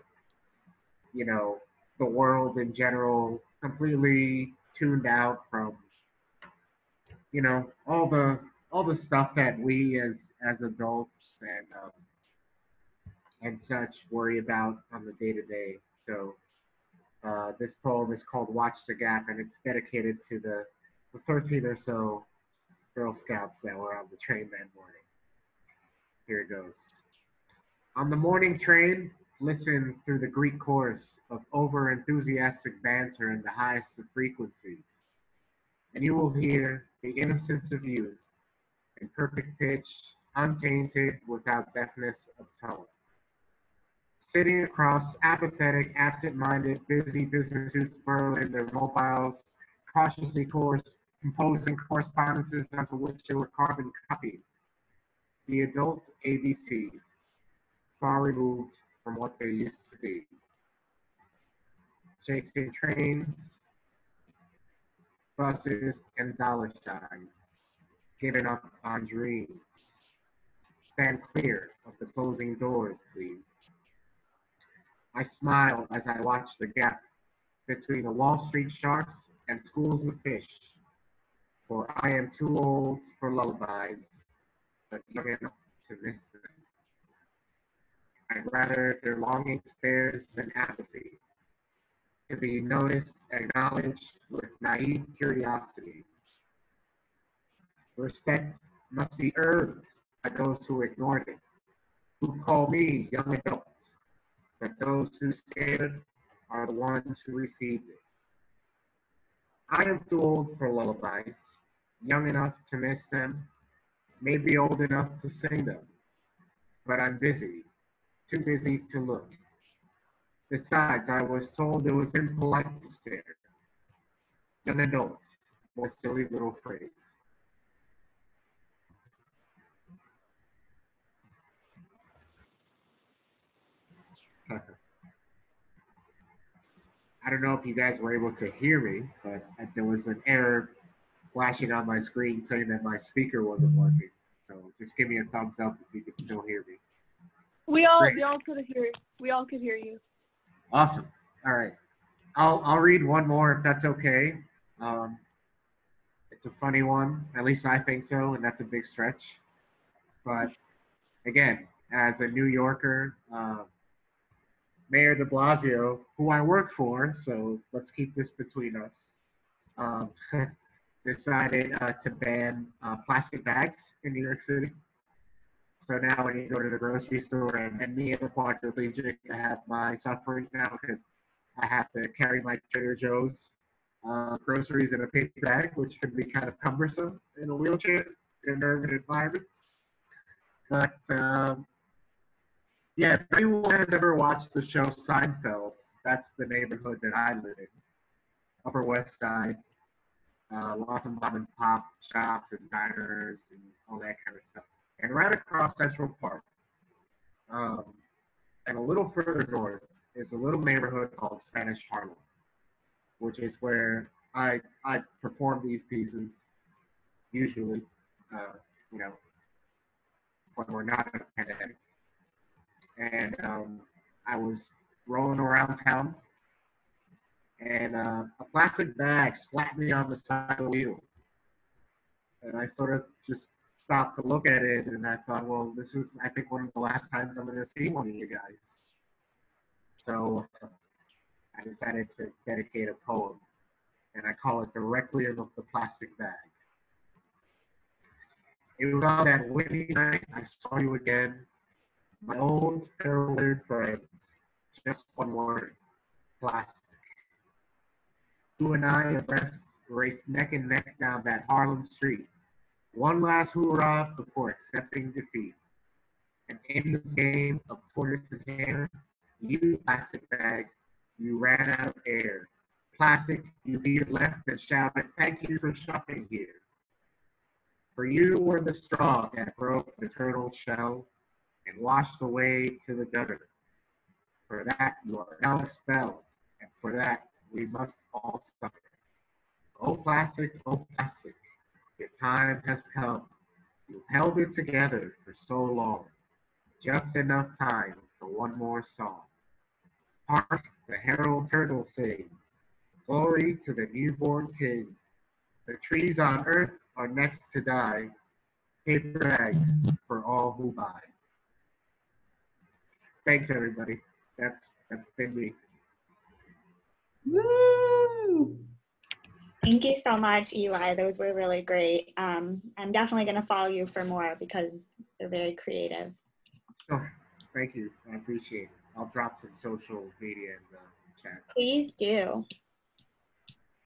Speaker 10: you know, the world in general, completely tuned out from, you know, all the all the stuff that we as as adults and um, and such worry about on the day to day. So uh, this poem is called "Watch the Gap" and it's dedicated to the the 13 or so Girl Scouts that were on the train that morning. Here it goes. On the morning train, listen through the Greek chorus of over enthusiastic banter in the highest of frequencies, and you will hear the innocence of youth in perfect pitch, untainted, without deafness of tone. Sitting across apathetic, absent-minded, busy business suits burrow their mobiles, cautiously course, composing correspondences onto which they were carbon copied the adult ABCs, far removed from what they used to be. Chasing trains, buses, and dollar signs, giving up on dreams. Stand clear of the closing doors, please. I smile as I watch the gap between the Wall Street sharks and schools of fish, for I am too old for lullabies but young enough to miss them. I'd rather their longing spares than apathy, to be noticed, acknowledged with naive curiosity. Respect must be earned by those who ignored it, who call me young adult, but those who scared are the ones who received it. I am too old for lullabies, young enough to miss them, maybe old enough to sing them, but I'm busy, too busy to look. Besides, I was told it was impolite to stare. Young adults, what silly little phrase. I don't know if you guys were able to hear me, but there was an error flashing on my screen saying that my speaker wasn't working. So just give me a thumbs up if you can still hear me.
Speaker 5: We all Great. we all could hear we all could hear you.
Speaker 10: Awesome. All right. I'll I'll read one more if that's okay. Um, it's a funny one, at least I think so, and that's a big stretch. But again, as a New Yorker, uh, Mayor De Blasio, who I work for, so let's keep this between us. Um, decided uh, to ban uh, plastic bags in New York City. So now when you go to the grocery store and, and me as a quadriplegic, I have my sufferings now because I have to carry my Trader Joe's uh, groceries in a paper bag, which can be kind of cumbersome in a wheelchair in an urban environments. But um, yeah, if anyone has ever watched the show Seinfeld, that's the neighborhood that I live in, Upper West Side. Uh, lots of mom and pop shops and diners and all that kind of stuff. And right across Central Park, um, and a little further north, is a little neighborhood called Spanish Harlem, which is where I I perform these pieces usually, uh, you know, when we're not in a pandemic. And um, I was rolling around town, and uh, a plastic bag slapped me on the side of the wheel. And I sort of just stopped to look at it, and I thought, well, this is, I think, one of the last times I'm going to see one of you guys. So I decided to dedicate a poem, and I call it Directly Above the Plastic Bag. It was on that windy night I saw you again, my old fair friend. Just one word, plastic. You and I abreast raced neck and neck down that Harlem street. One last hoorah before accepting defeat. And in this game of tortoise and hare, you plastic bag, you ran out of air. Plastic, you veered left and shouted, thank you for shopping here. For you were the straw that broke the turtle's shell and washed away to the gutter. For that you are now expelled, and for that we must all suffer. Oh plastic, oh plastic, your time has come. You held it together for so long, just enough time for one more song. Hark the herald turtle sing, glory to the newborn king. The trees on earth are next to die, paper bags for all who buy. Thanks, everybody. That's that's been me.
Speaker 1: Woo! Thank you so much, Eli. Those were really great. Um, I'm definitely going to follow you for more because they're very creative.
Speaker 10: Oh, thank you. I appreciate it. I'll drop some social media in the chat.
Speaker 1: Please do.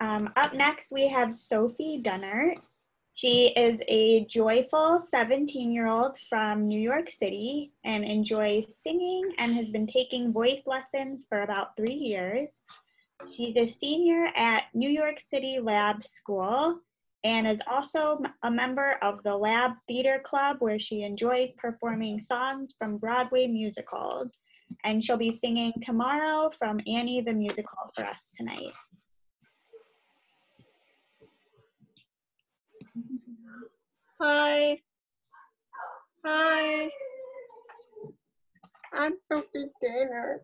Speaker 1: Um, up next, we have Sophie Dunner. She is a joyful 17 year old from New York City and enjoys singing and has been taking voice lessons for about three years. She's a senior at New York City Lab School and is also a member of the Lab Theater Club where she enjoys performing songs from Broadway musicals. And she'll be singing tomorrow from Annie the Musical for us tonight.
Speaker 11: Hi. Hi. I'm Sophie Dinner.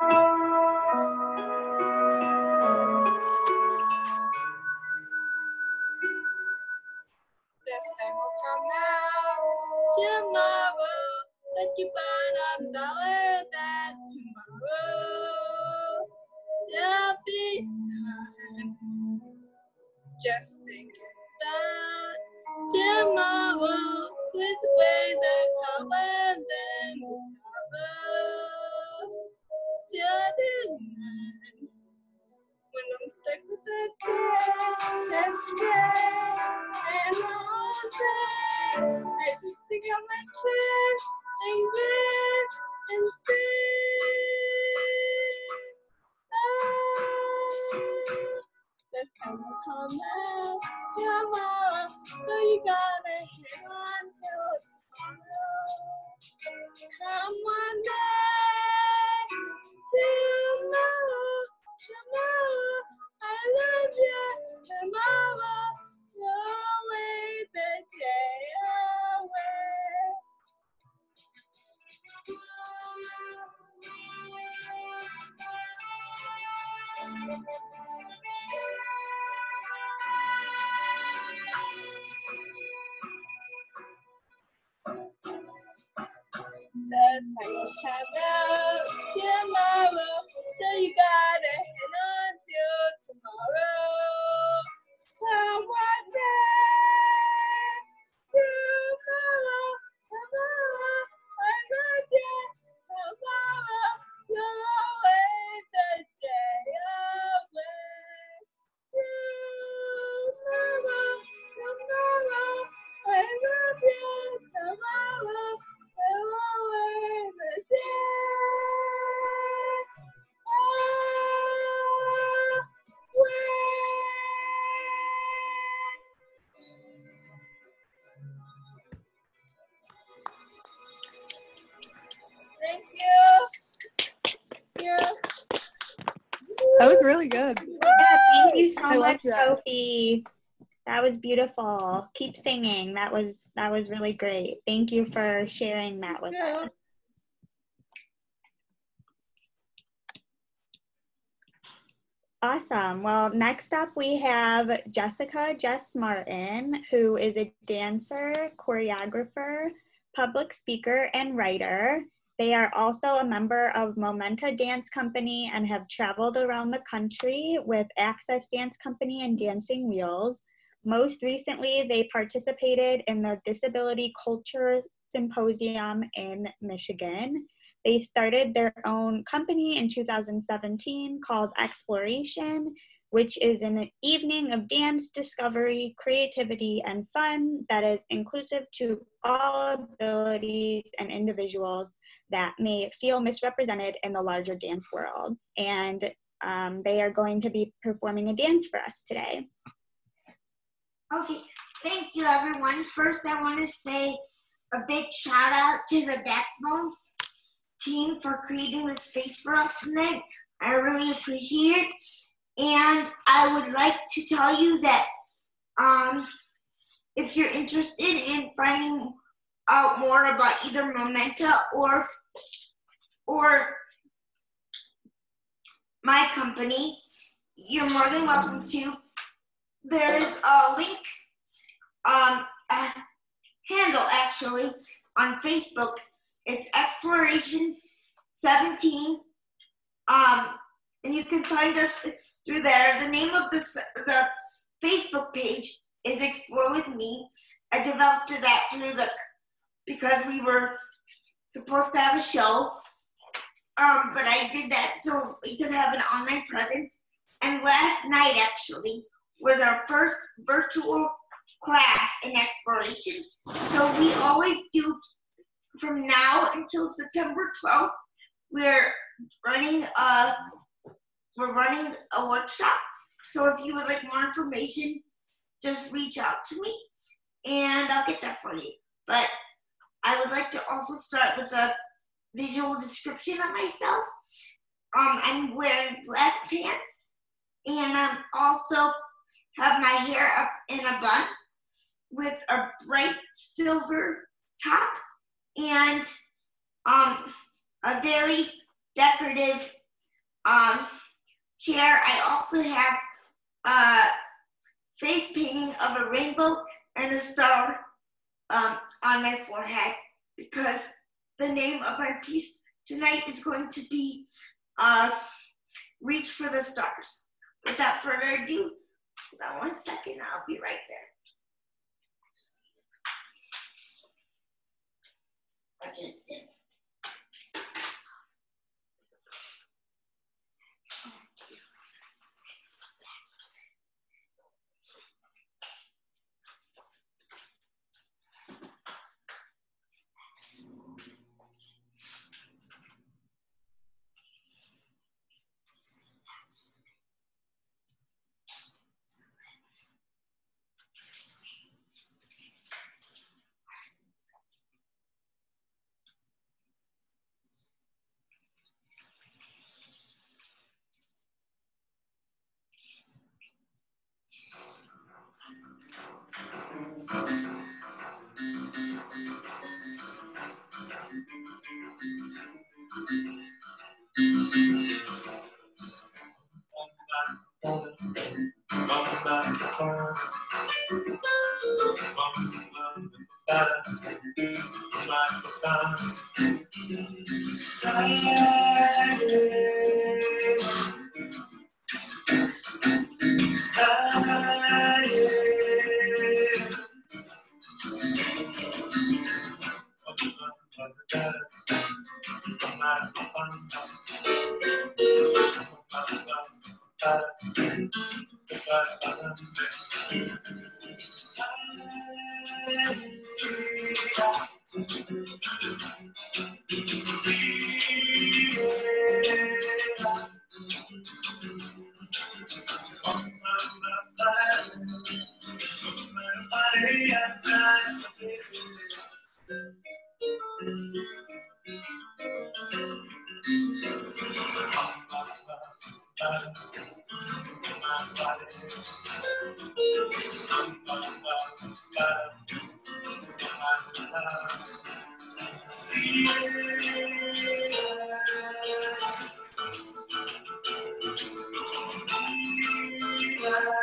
Speaker 11: Tomorrow, but you bottom dollar that tomorrow there'll be time. Just think about tomorrow with the way the color then tomorrow. The other night, when I'm stuck with a girl that's straight and all day, I just stick out my chest and oh, will come out so you gotta hang on. Come one day, tomorrow, tomorrow, I love you, tomorrow, The time will come out tomorrow, so you gotta
Speaker 1: beautiful. Keep singing. That was that was really great. Thank you for sharing that with us. Awesome. Well, next up we have Jessica Jess Martin, who is a dancer, choreographer, public speaker, and writer. They are also a member of Momenta Dance Company and have traveled around the country with Axis Dance Company and Dancing Wheels. Most recently, they participated in the Disability Culture Symposium in Michigan. They started their own company in 2017 called Exploration, which is an evening of dance, discovery, creativity, and fun that is inclusive to all abilities and individuals that may feel misrepresented in the larger dance world. And um, they are going to be performing a dance for us today.
Speaker 12: Okay, thank you everyone. First, I want to say a big shout out to the Backbones team for creating this space for us tonight. I really appreciate it. And I would like to tell you that um, if you're interested in finding out more about either Momenta or or my company, you're more than welcome to. There's a link, um, a handle actually on Facebook. It's Exploration 17. Um, and you can find us through there. The name of the, the Facebook page is Explore with Me. I developed that through the because we were supposed to have a show, um, but I did that so we could have an online presence. And last night actually was our first virtual class in exploration. So we always do from now until September 12th. We're running a we're running a workshop. So if you would like more information, just reach out to me and I'll get that for you. But I would like to also start with a visual description of myself. Um, I'm wearing black pants and I'm also have my hair up in a bun with a bright silver top and um, a very decorative um, chair. I also have a face painting of a rainbow and a star um, on my forehead because the name of my piece tonight is going to be uh, Reach for the Stars. Without further ado, on one second, I'll be right there. I just did.
Speaker 13: Mm-hmm.
Speaker 1: Thank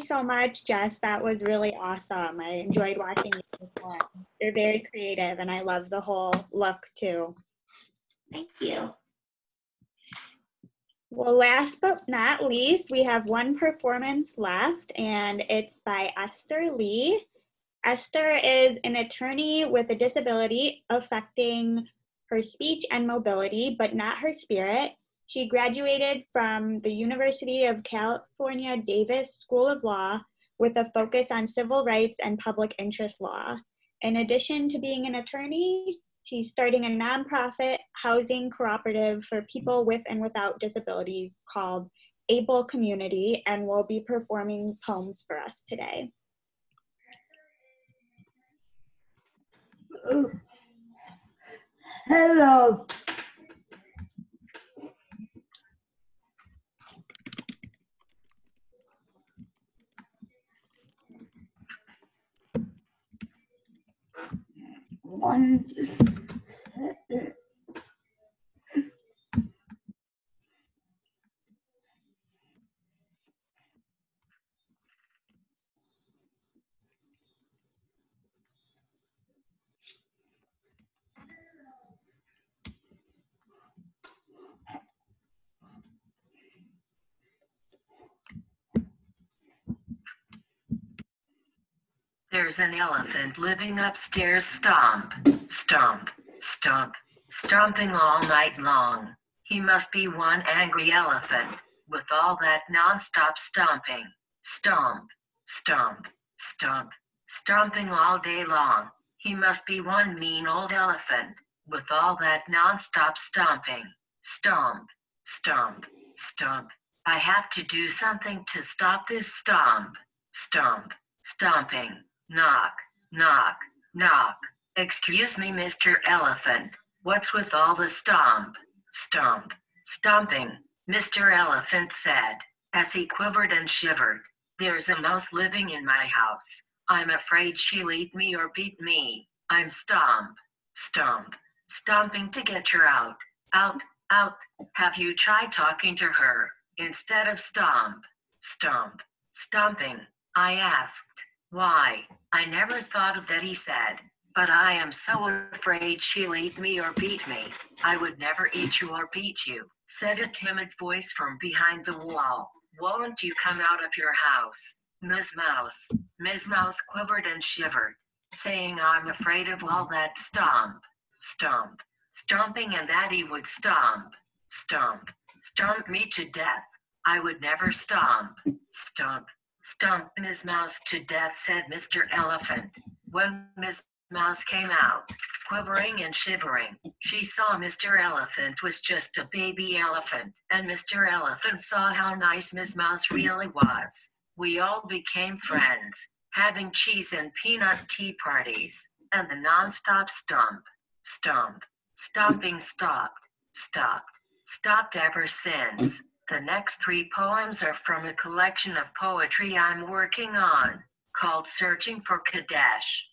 Speaker 1: you so much, Jess. That was really awesome. I enjoyed watching you perform. You're very creative, and I love the whole look too.
Speaker 13: Thank you.
Speaker 1: Well, last but not least, we have one performance left, and it's by Esther Lee. Esther is an attorney with a disability affecting her speech and mobility, but not her spirit. She graduated from the University of California Davis School of Law with a focus on civil rights and public interest law. In addition to being an attorney, she's starting a nonprofit housing cooperative for people with and without disabilities called Able Community and will be performing poems for us today.
Speaker 13: Hello. One.
Speaker 8: There's an elephant living upstairs. Stomp, stomp, stomp, stomping all night long. He must be one angry elephant with all that nonstop stomping. Stomp, stomp, stomp, stomping all day long. He must be one mean old elephant with all that nonstop stomping. Stomp, stomp, stomp. I have to do something to stop this stomp, stomp, stomping. Knock, knock, knock. Excuse me, Mr. Elephant. What's with all the stomp, stomp, stomping? Mr. Elephant said, as he quivered and shivered. There's a mouse living in my house. I'm afraid she'll eat me or beat me. I'm stomp, stomp, stomping to get her out. Out, out. Have you tried talking to her instead of stomp, stomp, stomping? I asked. Why, I never thought of that, he said. But I am so afraid she'll eat me or beat me. I would never eat you or beat you, said a timid voice from behind the wall. Won't you come out of your house? Miss Mouse. Miss Mouse quivered and shivered, saying, I'm afraid of all that stomp, stomp, stomping, and that he would stomp, stomp, stomp me to death. I would never stomp, stomp, stomp Miss Mouse to death, said Mr. Elephant. When Miss Mouse came out, quivering and shivering, she saw Mr. Elephant was just a baby elephant, and Mr. Elephant saw how nice Miss Mouse really was. We all became friends, having cheese and peanut tea parties, and the nonstop stomp, stomp, stomping stopped, stopped, stopped ever since. The next three poems are from a collection of poetry I'm working on called Searching for Kadesh.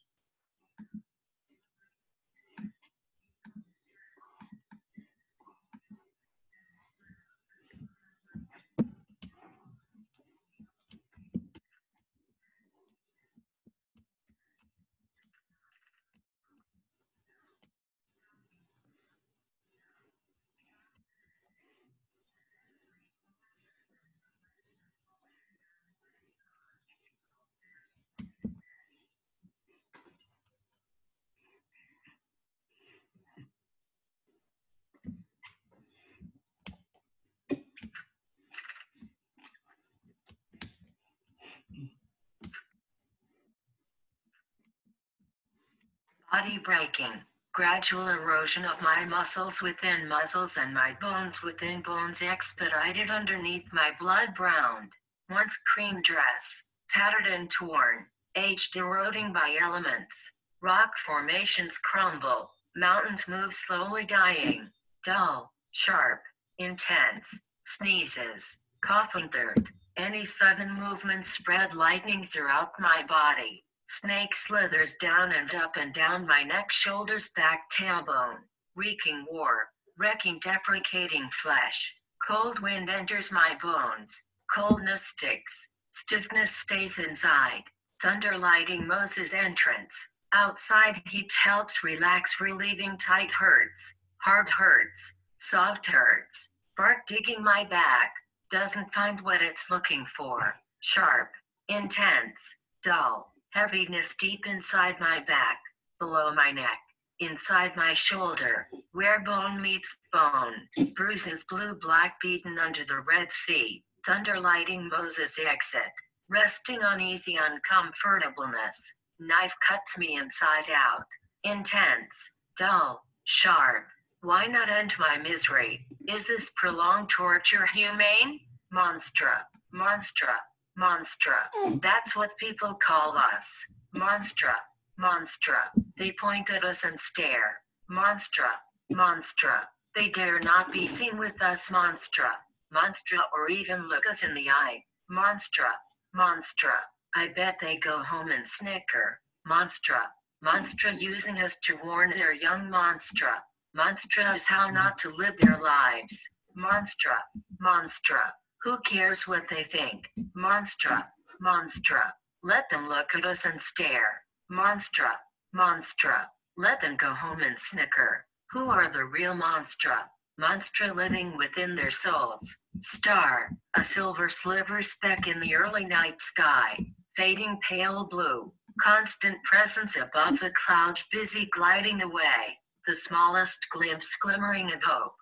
Speaker 8: Body breaking, gradual erosion of my muscles within muscles and my bones within bones expedited underneath my blood browned, once cream dress, tattered and torn, aged eroding by elements. Rock formations crumble, mountains move slowly dying, dull, sharp, intense, sneezes, coughing third. Any sudden movement spread lightning throughout my body. Snake slithers down and up and down my neck, shoulders, back, tailbone. Wreaking war, wrecking, deprecating flesh. Cold wind enters my bones. Coldness sticks. Stiffness stays inside. Thunder lighting Moses' entrance. Outside heat helps relax, relieving tight hurts. Hard hurts. Soft hurts. Bark digging my back, doesn't find what it's looking for. Sharp, intense, dull, heaviness deep inside my back, below my neck, inside my shoulder, where bone meets bone. Bruises blue black beaten under the Red Sea, thunder lighting Moses' exit, resting uneasy uncomfortableness. Knife cuts me inside out. Intense, dull, sharp. Why not end my misery? Is this prolonged torture humane? Monstra, monstra, monstra. Hmm. That's what people call us. Monstra, monstra. They point at us and stare. Monstra, monstra. They dare not be seen with us, monstra, monstra, or even look us in the eye. Monstra, monstra. I bet they go home and snicker. Monstra, monstra using us to warn their young monstra. Monstra is how not to live their lives. Monstra, monstra. Who cares what they think? Monstra, monstra. Let them look at us and stare. Monstra, monstra. Let them go home and snicker. Who are the real monstra? Monstra living within their souls. Star, a silver sliver speck in the early night sky, fading pale blue. Constant presence above the clouds, busy gliding away. The smallest glimpse glimmering of hope.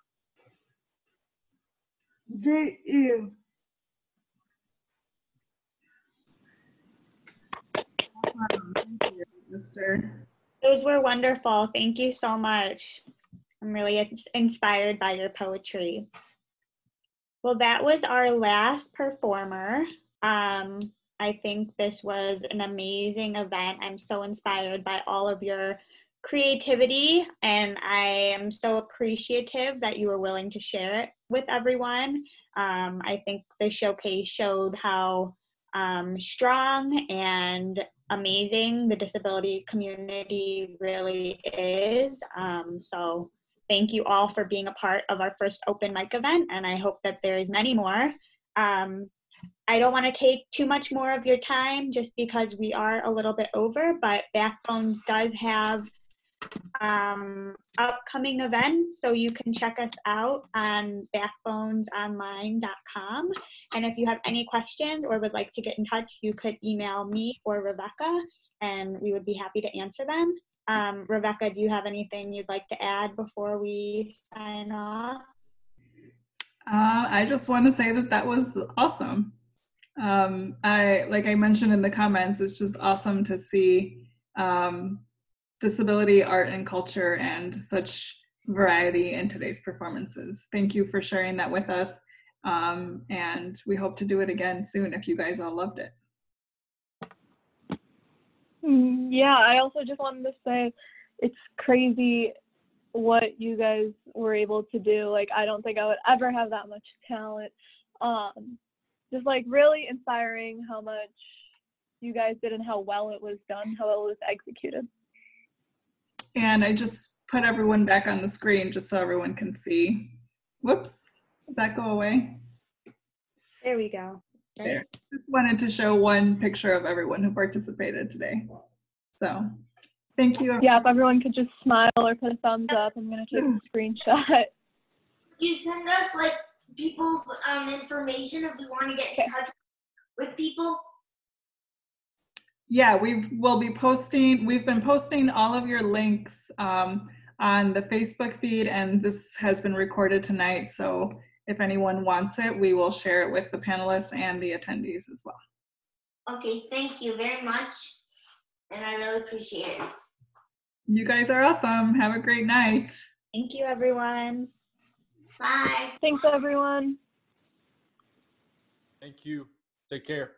Speaker 7: Thank you.
Speaker 9: Esther.
Speaker 1: Those were wonderful. Thank you so much. I'm really inspired by your poetry. Well, that was our last performer. Um, I think this was an amazing event. I'm so inspired by all of your creativity, and I am so appreciative that you were willing to share it with everyone. Um, I think the showcase showed how um, strong and amazing the disability community really is. Um, so thank you all for being a part of our first open mic event, and I hope that there's many more. Um, I don't want to take too much more of your time just because we are a little bit over, but Backbones does have um, upcoming events, so you can check us out on backbonesonline.com. And if you have any questions or would like to get in touch, you could email me or Rebecca, and we would be happy to answer them. Um, Rebecca, do you have anything you'd like to add before we sign off?
Speaker 9: Uh, I just want to say that that was awesome. Um, I like I mentioned in the comments, it's just awesome to see um, disability art and culture and such variety in today's performances. Thank you for sharing that with us, um, and we hope to do it again soon if you guys all loved it.
Speaker 5: Yeah, I also just wanted to say it's crazy what you guys were able to do. Like I don't think I would ever have that much talent. Um just like really inspiring how much you guys did and how well it was done, how well it was executed.
Speaker 9: And I just put everyone back on the screen just so everyone can see. Whoops, did that go away?
Speaker 1: There we go. Right?
Speaker 9: There. Just wanted to show one picture of everyone who participated today. So, thank you.
Speaker 5: Yeah, if everyone could just smile or put a thumbs up, I'm gonna take a screenshot.
Speaker 12: You send us like people's um information if we want to get in touch with people.
Speaker 9: Yeah, we've we'll be posting. We've been posting all of your links um, on the Facebook feed, and this has been recorded tonight. So if anyone wants it, we will share it with the panelists and the attendees as well.
Speaker 12: Okay, thank you very much, and I really appreciate it.
Speaker 9: You guys are awesome. Have a great night.
Speaker 1: Thank you, everyone.
Speaker 12: Bye.
Speaker 5: Thanks everyone.
Speaker 2: Thank you. Take care.